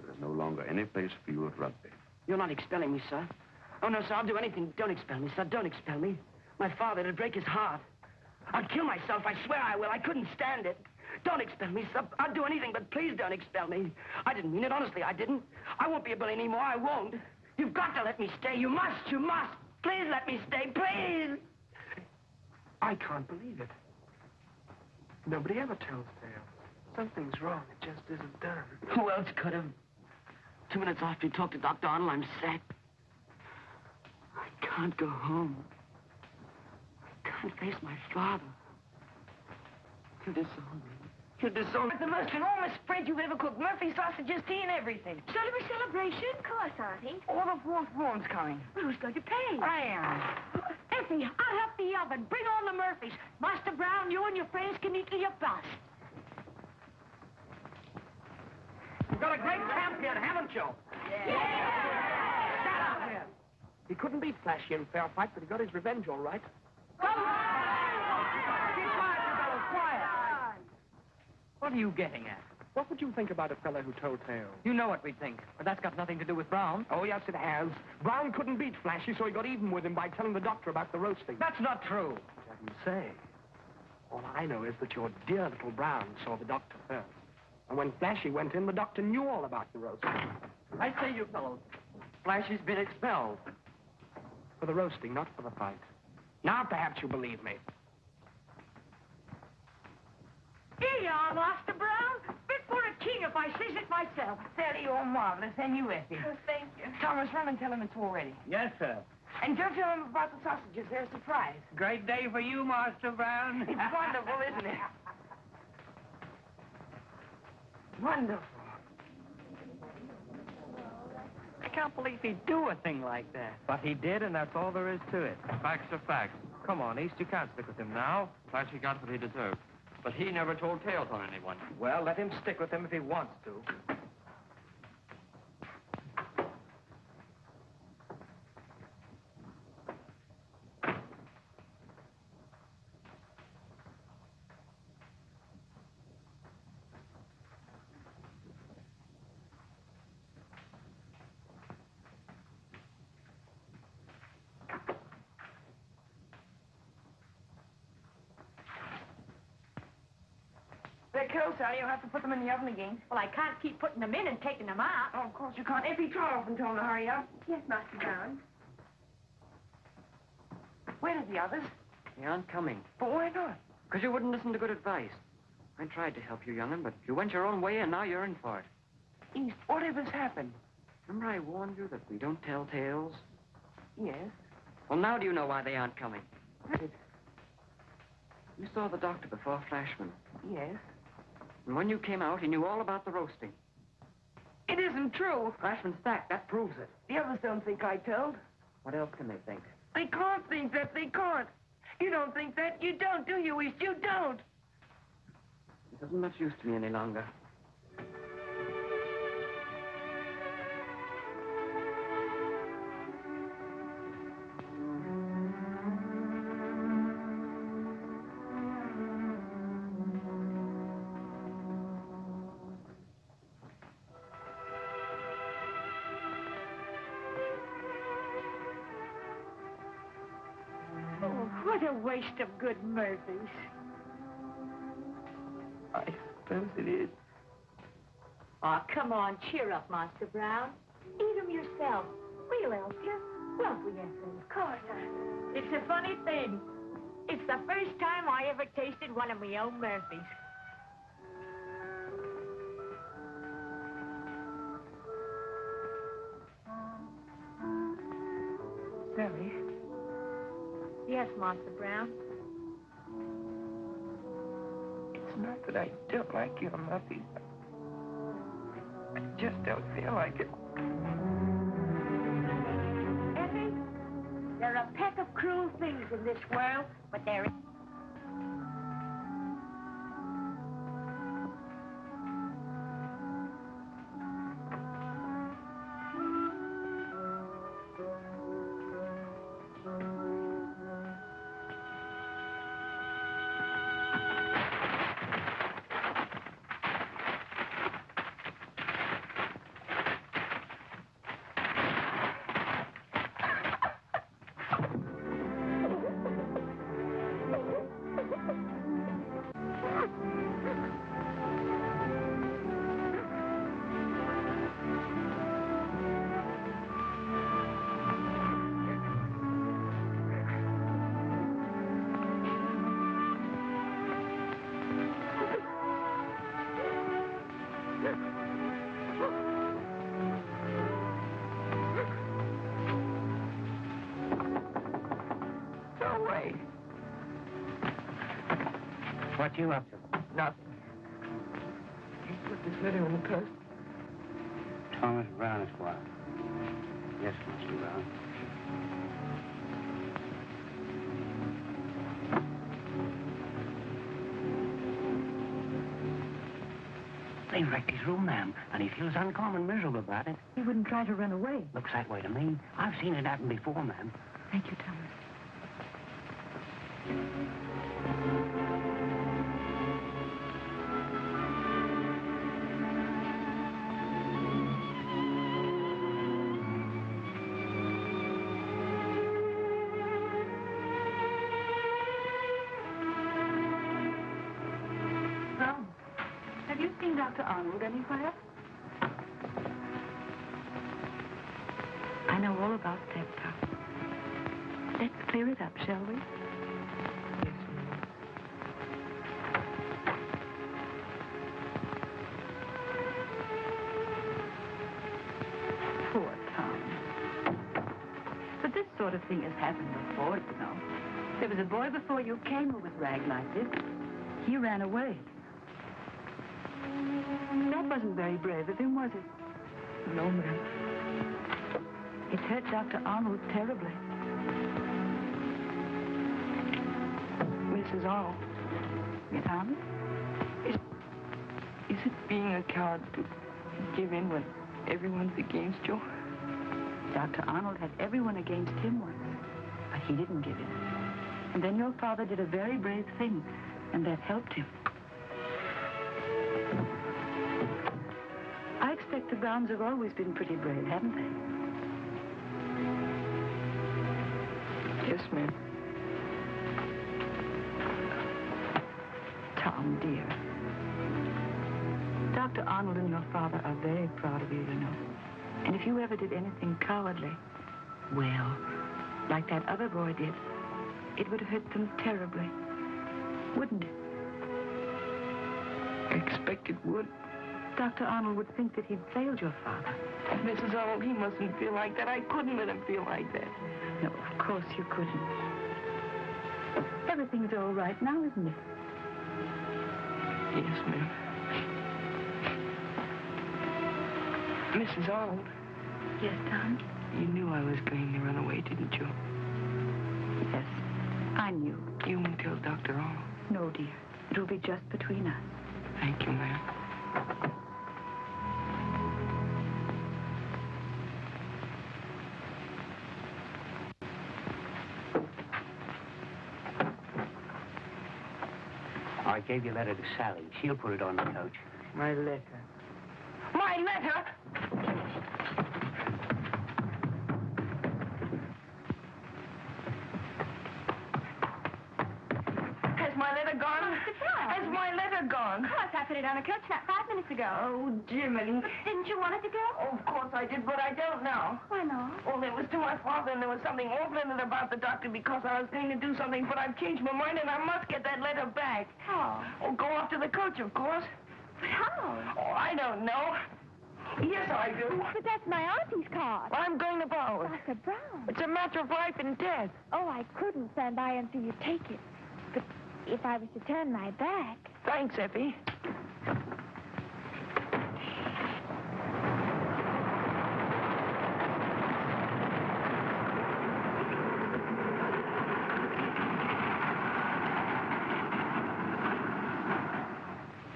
There is no longer any place for you at Rugby. You're not expelling me, sir. Oh, no, sir, I'll do anything. Don't expel me, sir. Don't expel me. My father, it'll break his heart. I'll kill myself. I swear I will. I couldn't stand it. Don't expel me, sir. I'll do anything, but please don't expel me. I didn't mean it. Honestly, I didn't. I won't be a bully anymore. I won't. You've got to let me stay. You must. You must. Please let me stay. Please. I can't believe it. Nobody ever tells tales. Something's wrong. It just isn't done. Who else could have? Two minutes after you talked to Dr. Arnold, I'm sacked. I can't go home. I can't face my father. You disown me. You disown me. The most enormous spread you've ever cooked. Murphy sausages, tea, and everything. Celebrate celebration? Of course, Auntie. All the fourth forms coming. Who's going to pay? I am. Effie, I'll help the oven. Bring on the Murphys. Master Brown, you and your friends can eat till you bust. You've got a great champion, haven't you? Yeah! Shut up here. He couldn't beat Flashy in fair fight, but he got his revenge all right. Come Keep quiet, you fellows, quiet. What are you getting at? What would you think about a fellow who told tales? You know what we think, but that's got nothing to do with Brown. Oh, yes, it has. Brown couldn't beat Flashy, so he got even with him by telling the doctor about the roasting. That's not true. What you say? All I know is that your dear little Brown saw the doctor first. And when Flashy went in, the doctor knew all about the roasting. I say, you fellows, Flashy's been expelled. For the roasting, not for the fight. Now perhaps you believe me. Here you are, Master Brown. Fit for a king if I says it myself. Sally, you're marvelous, and you, Effie. Oh, thank you. Thomas, run and tell him it's all ready. Yes, sir. And don't tell him about the sausages. They're a surprise. Great day for you, Master Brown. It's wonderful, isn't it? Wonderful. I can't believe he'd do a thing like that. But he did, and that's all there is to it. Facts are facts. Come on, East, you can't stick with him now. Flashy got what he deserved. But he never told tales on anyone. Well, let him stick with him if he wants to. They're cold, Sally. You'll have to put them in the oven again. Well, I can't keep putting them in and taking them out. Oh, of course you can't. Effie, try off and tell them to hurry up. Yes, Master Brown. Where are the others? They aren't coming. But why not? Because you wouldn't listen to good advice. I tried to help you, young'un, but you went your own way, and now you're in for it. East, whatever's happened? Remember I warned you that we don't tell tales? Yes. Well, now do you know why they aren't coming? Good. You saw the doctor before Flashman. Yes. And when you came out, he knew all about the roasting. It isn't true. Flashman's fact, that proves it. The others don't think I told. What else can they think? They can't think that. They can't. You don't think that. You don't, do you, East? You don't. It isn't much use to me any longer. A waste of good Murphys. I suppose it is. Oh, come on, cheer up, Master Brown. Eat 'em yourself. We'll help you. Won't we, Ethel? Of course. It's a funny thing. It's the first time I ever tasted one of my own Murphys. Yes, Master Brown. it's not that I don't like your muffins. I just don't feel like it. Effie, there are a peck of cruel things in this world, but there is... you up to? Nothing. You put this letter in the post. Thomas Brown, Esquire. Yes, Mr. Brown. They wrecked his room, ma'am, and he feels uncommon miserable about it. He wouldn't try to run away. Looks that way to me. I've seen it happen before, ma'am. Thank you, Thomas. Before you came was ragged like this. He ran away. That wasn't very brave of him, was it? No, ma'am. It hurt Dr. Arnold terribly. Mrs. Arnold, Thomas? is it being a coward to give in when everyone's against you? Dr. Arnold had everyone against him once, but he didn't give in. And then your father did a very brave thing, and that helped him. I expect the Browns have always been pretty brave, haven't they? Yes, ma'am. Tom, dear. Dr. Arnold and your father are very proud of you, you know. And if you ever did anything cowardly, well, like that other boy did, it would hurt them terribly. Wouldn't it? I expect it would. Dr. Arnold would think that he'd failed your father. Mrs. Arnold, he mustn't feel like that. I couldn't let him feel like that. No, of course you couldn't. Everything's all right now, isn't it? Yes, ma'am. Mrs. Arnold, Yes, Tom? you knew I was going to run away, didn't you? Yes, I knew. You won't tell Dr. Arnold. No, dear. It will be just between us. Thank you, ma'am. I gave your letter to Sally. She'll put it on the coach. My letter. My letter! Ago. Oh, Jiminy. Didn't you want it to go? Oh, of course I did, but I don't now. Why not? Well, it was to my father, and there was something awful in it about the doctor because I was going to do something, but I've changed my mind, and I must get that letter back. How? Oh, go off to the coach, of course. But how? Oh, I don't know. Yes, I do. But that's my auntie's card. I'm going to borrow it. Dr. Brown. It's a matter of life and death. Oh, I couldn't stand by and see you take it. But if I was to turn my back... Thanks, Effie.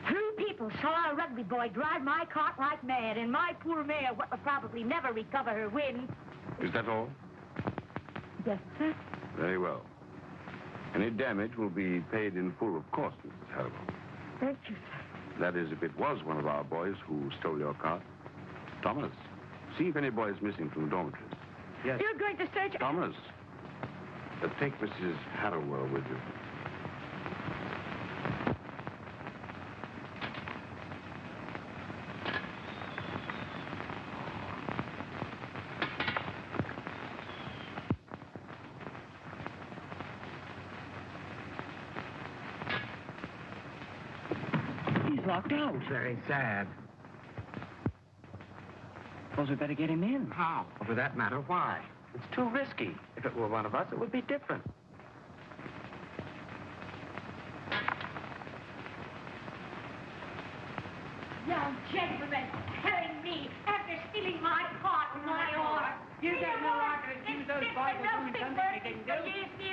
Two people saw a rugby boy drive my cart like mad, and my poor mare, what will probably never recover her wind. Is that all? Yes, sir. Very well. Any damage will be paid in full, of course, Mrs. Harrowell. Thank you, sir. That is, if it was one of our boys who stole your cart. Thomas, see if any boy is missing from the dormitories. Yes. You're going to search... Thomas, uh, take Mrs. Harrowell with you. He's out. Very sad. Suppose we better get him in. How? Or for that matter, why? It's too risky. If it were one of us, it would be different. Young gentleman telling me, after stealing my cart and my horse... You got no right to accuse those boys of doing something they didn't do.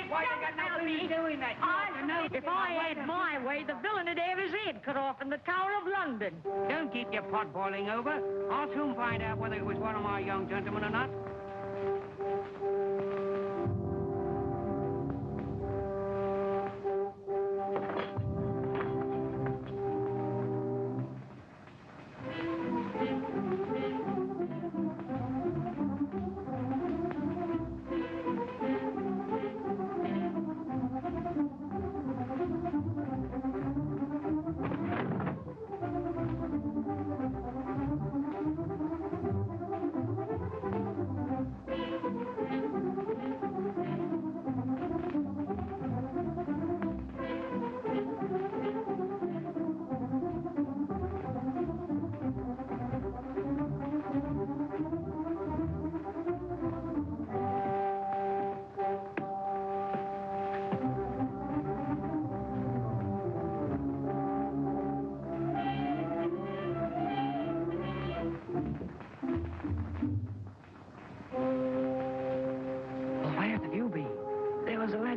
Why, they got no business doing that. You ought to know. If I had my way, the villain would have his in the Tower of London. Don't keep your pot boiling over. I'll soon find out whether it was one of my young gentlemen or not.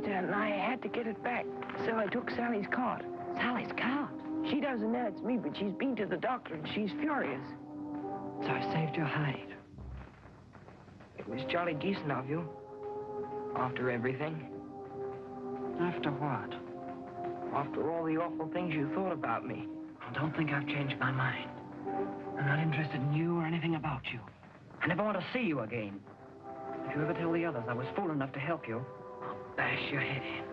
There was a letter, and I had to get it back. So I took Sally's cart. Sally's cart? She doesn't know it's me, but she's been to the doctor, and she's furious. So I saved your hide. It was jolly decent of you. After everything. After what? After all the awful things you thought about me. I Don't think I've changed my mind. I'm not interested in you or anything about you. I never want to see you again. If you ever tell the others I was fool enough to help you, I'll bash your head in.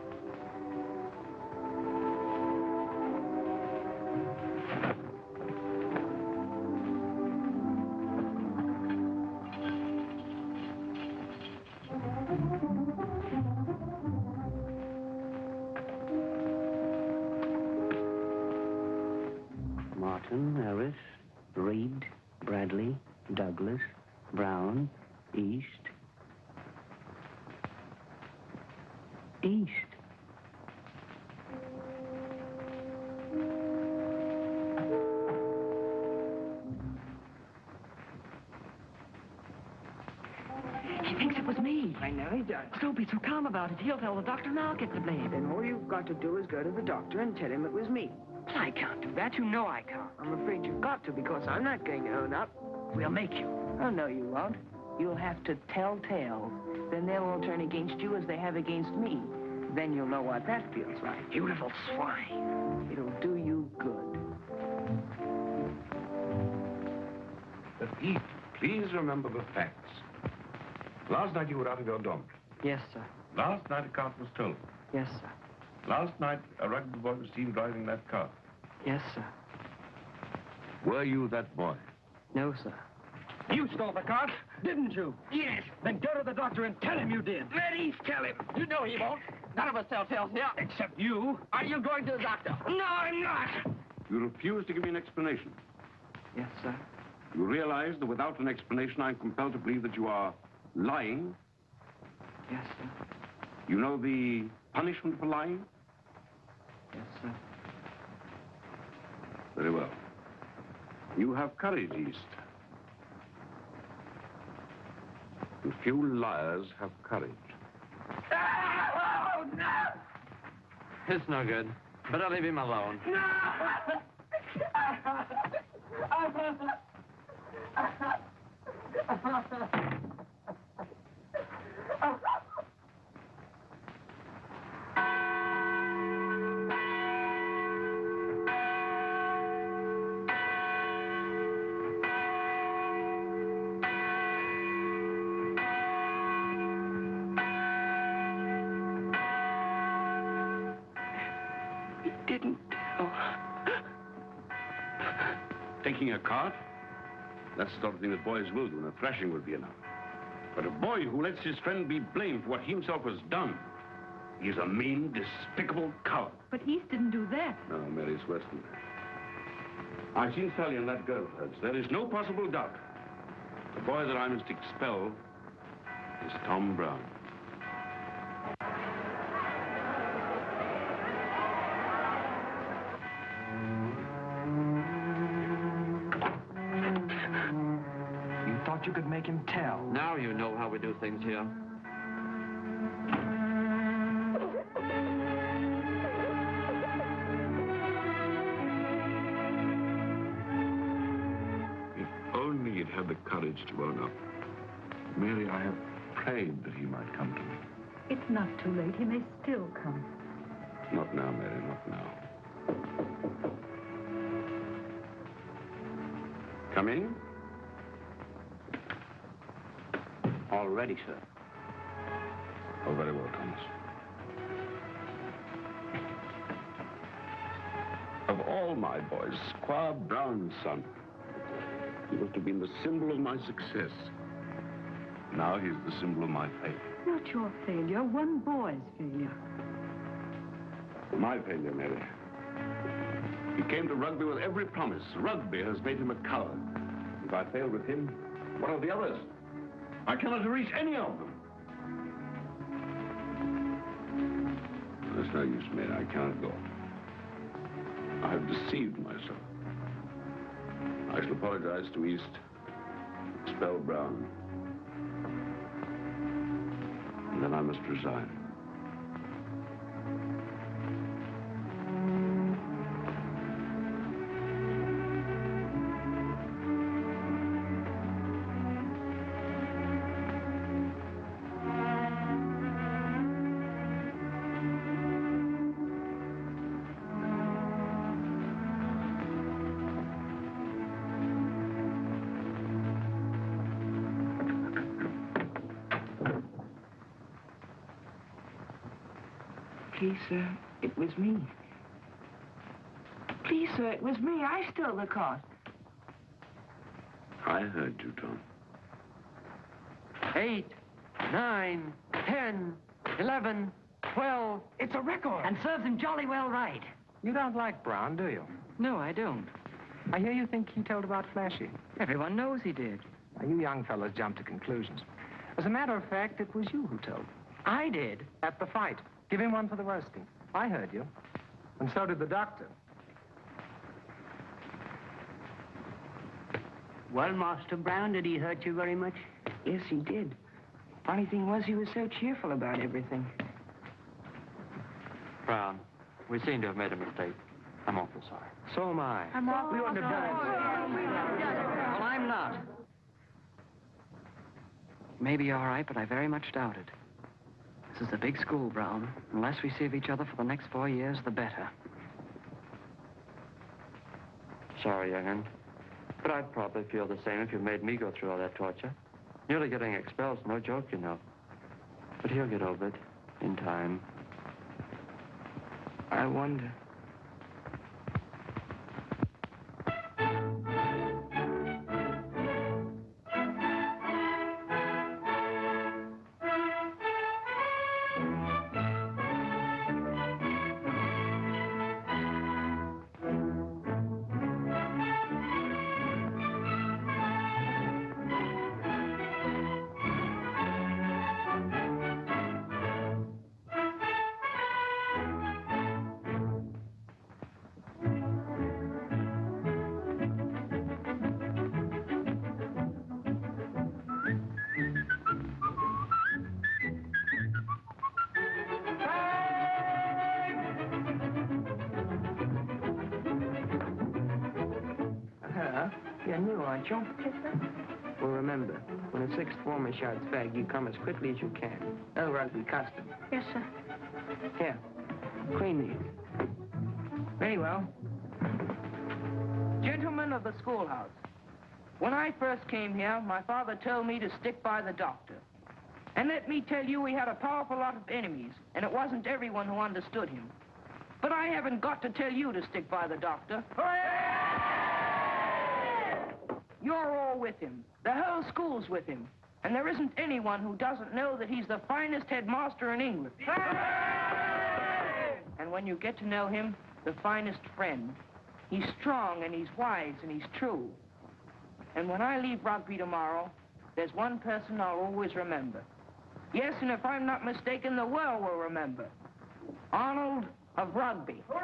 About it. He'll tell the doctor and I'll get the blame. Then all you've got to do is go to the doctor and tell him it was me. But I can't do that. You know I can't. I'm afraid you've got to because I'm not going to own up. We'll make you. Oh, no, you won't. You'll have to tell tales. Then they'll all turn against you as they have against me. Then you'll know what that feels like. You little swine. It'll do you good. But Pete, please remember the facts. Last night you were out of your dormitory. Yes, sir. Last night a cart was stolen. Yes, sir. Last night a rugby boy was seen driving that car. Yes, sir. Were you that boy? No, sir. You stole the cart, didn't you? Yes. Then go to the doctor and tell him you did. Let East tell him. You know he won't. None of us tell tales here. Except you. Are you going to the doctor? No, I'm not. You refuse to give me an explanation. Yes, sir. You realize that without an explanation, I'm compelled to believe that you are lying. Yes, sir. You know the punishment for lying? Yes, sir. Very well. You have courage, East. And few liars have courage. Oh, no! It's no good. Better leave him alone. He a cart? That's the sort of thing that boys will do, and a thrashing would be enough. But a boy who lets his friend be blamed for what he himself has done, he's a mean, despicable coward. But East didn't do that. No, Mary, it's worse than that. I've seen Sally and that girl of hers. There is no possible doubt. The boy that I must expel is Tom Brown. Thought you could make him tell. Now you know how we do things here. If only he'd had the courage to own up. Mary, I have prayed that he might come to me. It's not too late. He may still come. Not now, Mary, not now. Come in. Ready, sir. Oh, very well, Thomas. Of all my boys, Squire Brown's son. He was to have been the symbol of my success. Now he's the symbol of my failure. Not your failure, one boy's failure. My failure, Mary. He came to rugby with every promise. Rugby has made him a coward. If I fail with him, what of the others? I cannot reach any of them. There's no use, Mary. I can't go. I have deceived myself. I shall apologize to East. Expel Brown. And then I must resign. Please, sir, it was me. Please, sir, it was me. I stole the car. I heard you, Tom. Eight, nine, ten, eleven, twelve. It's a record. And serves him jolly well right. You don't like Brown, do you? No, I don't. I hear you think he told about Flashy. Everyone knows he did. Now, you young fellows jump to conclusions. As a matter of fact, it was you who told. I did. At the fight. Give him one for the roasting. I heard you. And so did the doctor. Well, Master Brown, did he hurt you very much? Yes, he did. Funny thing was, he was so cheerful about everything. Brown, we seem to have made a mistake. I'm awful sorry. So am I. I'm awfully We wouldn't have done it. Well, I'm not. Maybe you're all right, but I very much doubt it. This is a big school, Brown. The less we see of each other for the next four years, the better. Sorry, young'un. But I'd probably feel the same if you made me go through all that torture. Nearly getting expelled's no joke, you know. But he'll get over it in time. I wonder. You're new, aren't you? Yes, sir. Well, remember, when a sixth former shouts fag, you come as quickly as you can. No rugby custom. Yes, sir. Here, clean these. Very well. Gentlemen of the schoolhouse, when I first came here, my father told me to stick by the doctor. And let me tell you, we had a powerful lot of enemies, and it wasn't everyone who understood him. But I haven't got to tell you to stick by the doctor. You're all with him. The whole school's with him. And there isn't anyone who doesn't know that he's the finest headmaster in England. And when you get to know him, the finest friend. He's strong and he's wise and he's true. And when I leave rugby tomorrow, there's one person I'll always remember. Yes, and if I'm not mistaken, the world will remember. Arnold of Rugby. Uh,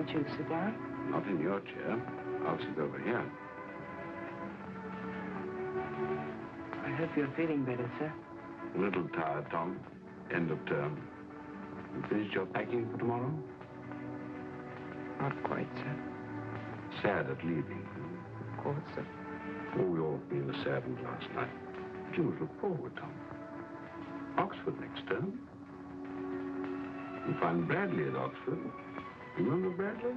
Won't you sit down? Not in your chair. I'll sit over here. I hope you're feeling better, sir. A little tired, Tom. End of term. You finished your packing for tomorrow? Not quite, sir. Sad at leaving. Of course, sir. Oh, we all feel the sadness last night. But you must look forward, Tom. Oxford next term. You find Bradley at Oxford. Remember Bradley?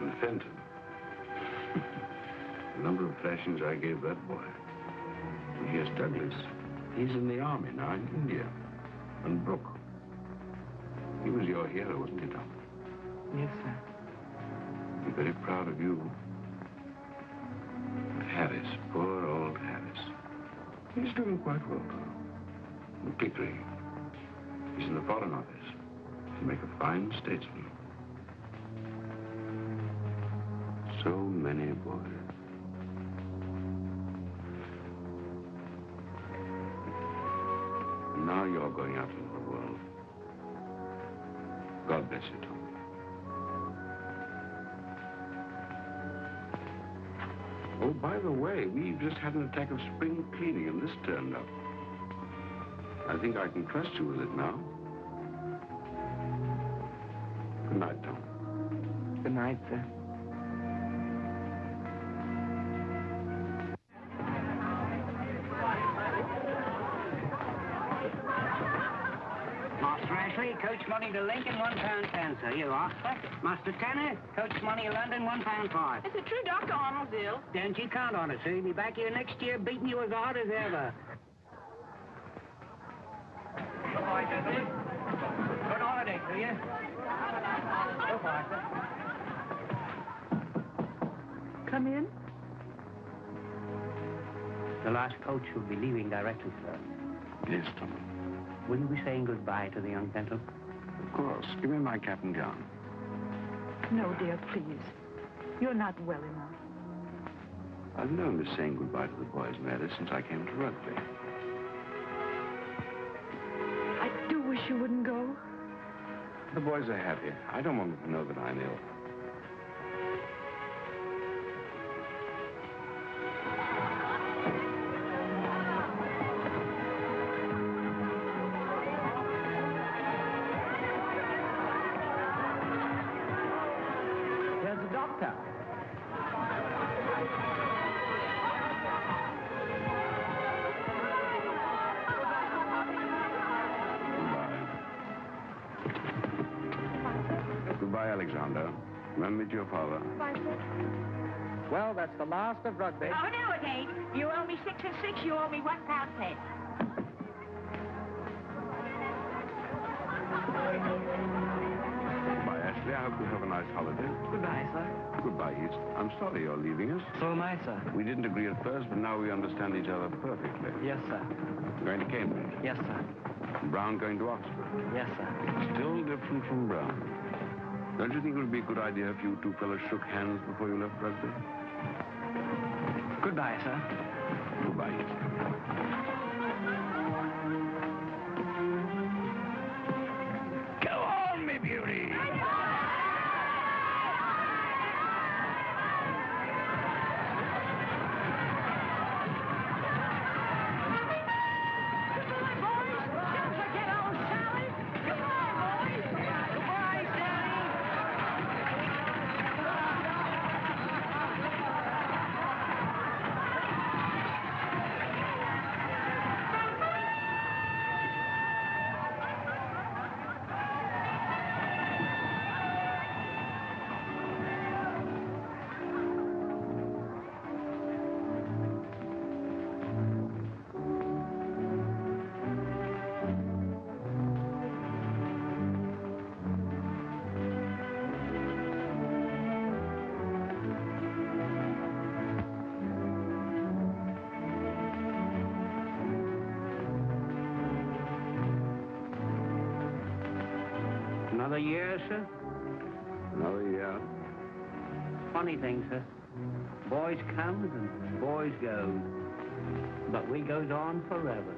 And Fenton. the number of thrashings I gave that boy. And here's Douglas. He's in the army now in India. And Brooke. He was your hero, wasn't he, Tom? Yes, sir. I'm very proud of you. But Harris, poor old Harris. He's doing quite well now. And Pickering. He's in the Foreign Office. He'll make a fine statesman. So many boys. And now you're going out into the world. God bless you, Tom. Oh, by the way, we've just had an attack of spring cleaning, and this turned up. I think I can trust you with it now. Good night, Tom. Good night, sir. Master Ashley, Coach money to Lincoln, one pound ten, sir. You are. Master Tanner, Coach money to London, one pound five. Is it true Dr. Arnold's ill? Don't you count on it, sir. He'll be back here next year beating you as hard as ever. Come in. The last coach will be leaving directly, sir. Yes, Tom. Will you be saying goodbye to the young gentleman? Of course. Give me my cap and gown. No, dear, please. You're not well enough. I've known of saying goodbye to the boys, Mary, since I came to rugby. I do wish you wouldn't go. The boys are happy. I don't want them to know that I'm ill. That's the of rugby. Oh, no, it ain't. You owe me six and six, you owe me one pound ten. Goodbye, Ashley. I hope you have a nice holiday. Goodbye, sir. Goodbye, East. I'm sorry you're leaving us. So am I, sir. We didn't agree at first, but now we understand each other perfectly. Yes, sir. Going to Cambridge. Yes, sir. Brown going to Oxford. Yes, sir. Still different from Brown. Don't you think it would be a good idea if you two fellows shook hands before you left rugby? Goodbye, sir. Goodbye, Another year, sir? Another year. Funny thing, sir. Boys comes and boys goes. But we goes on forever.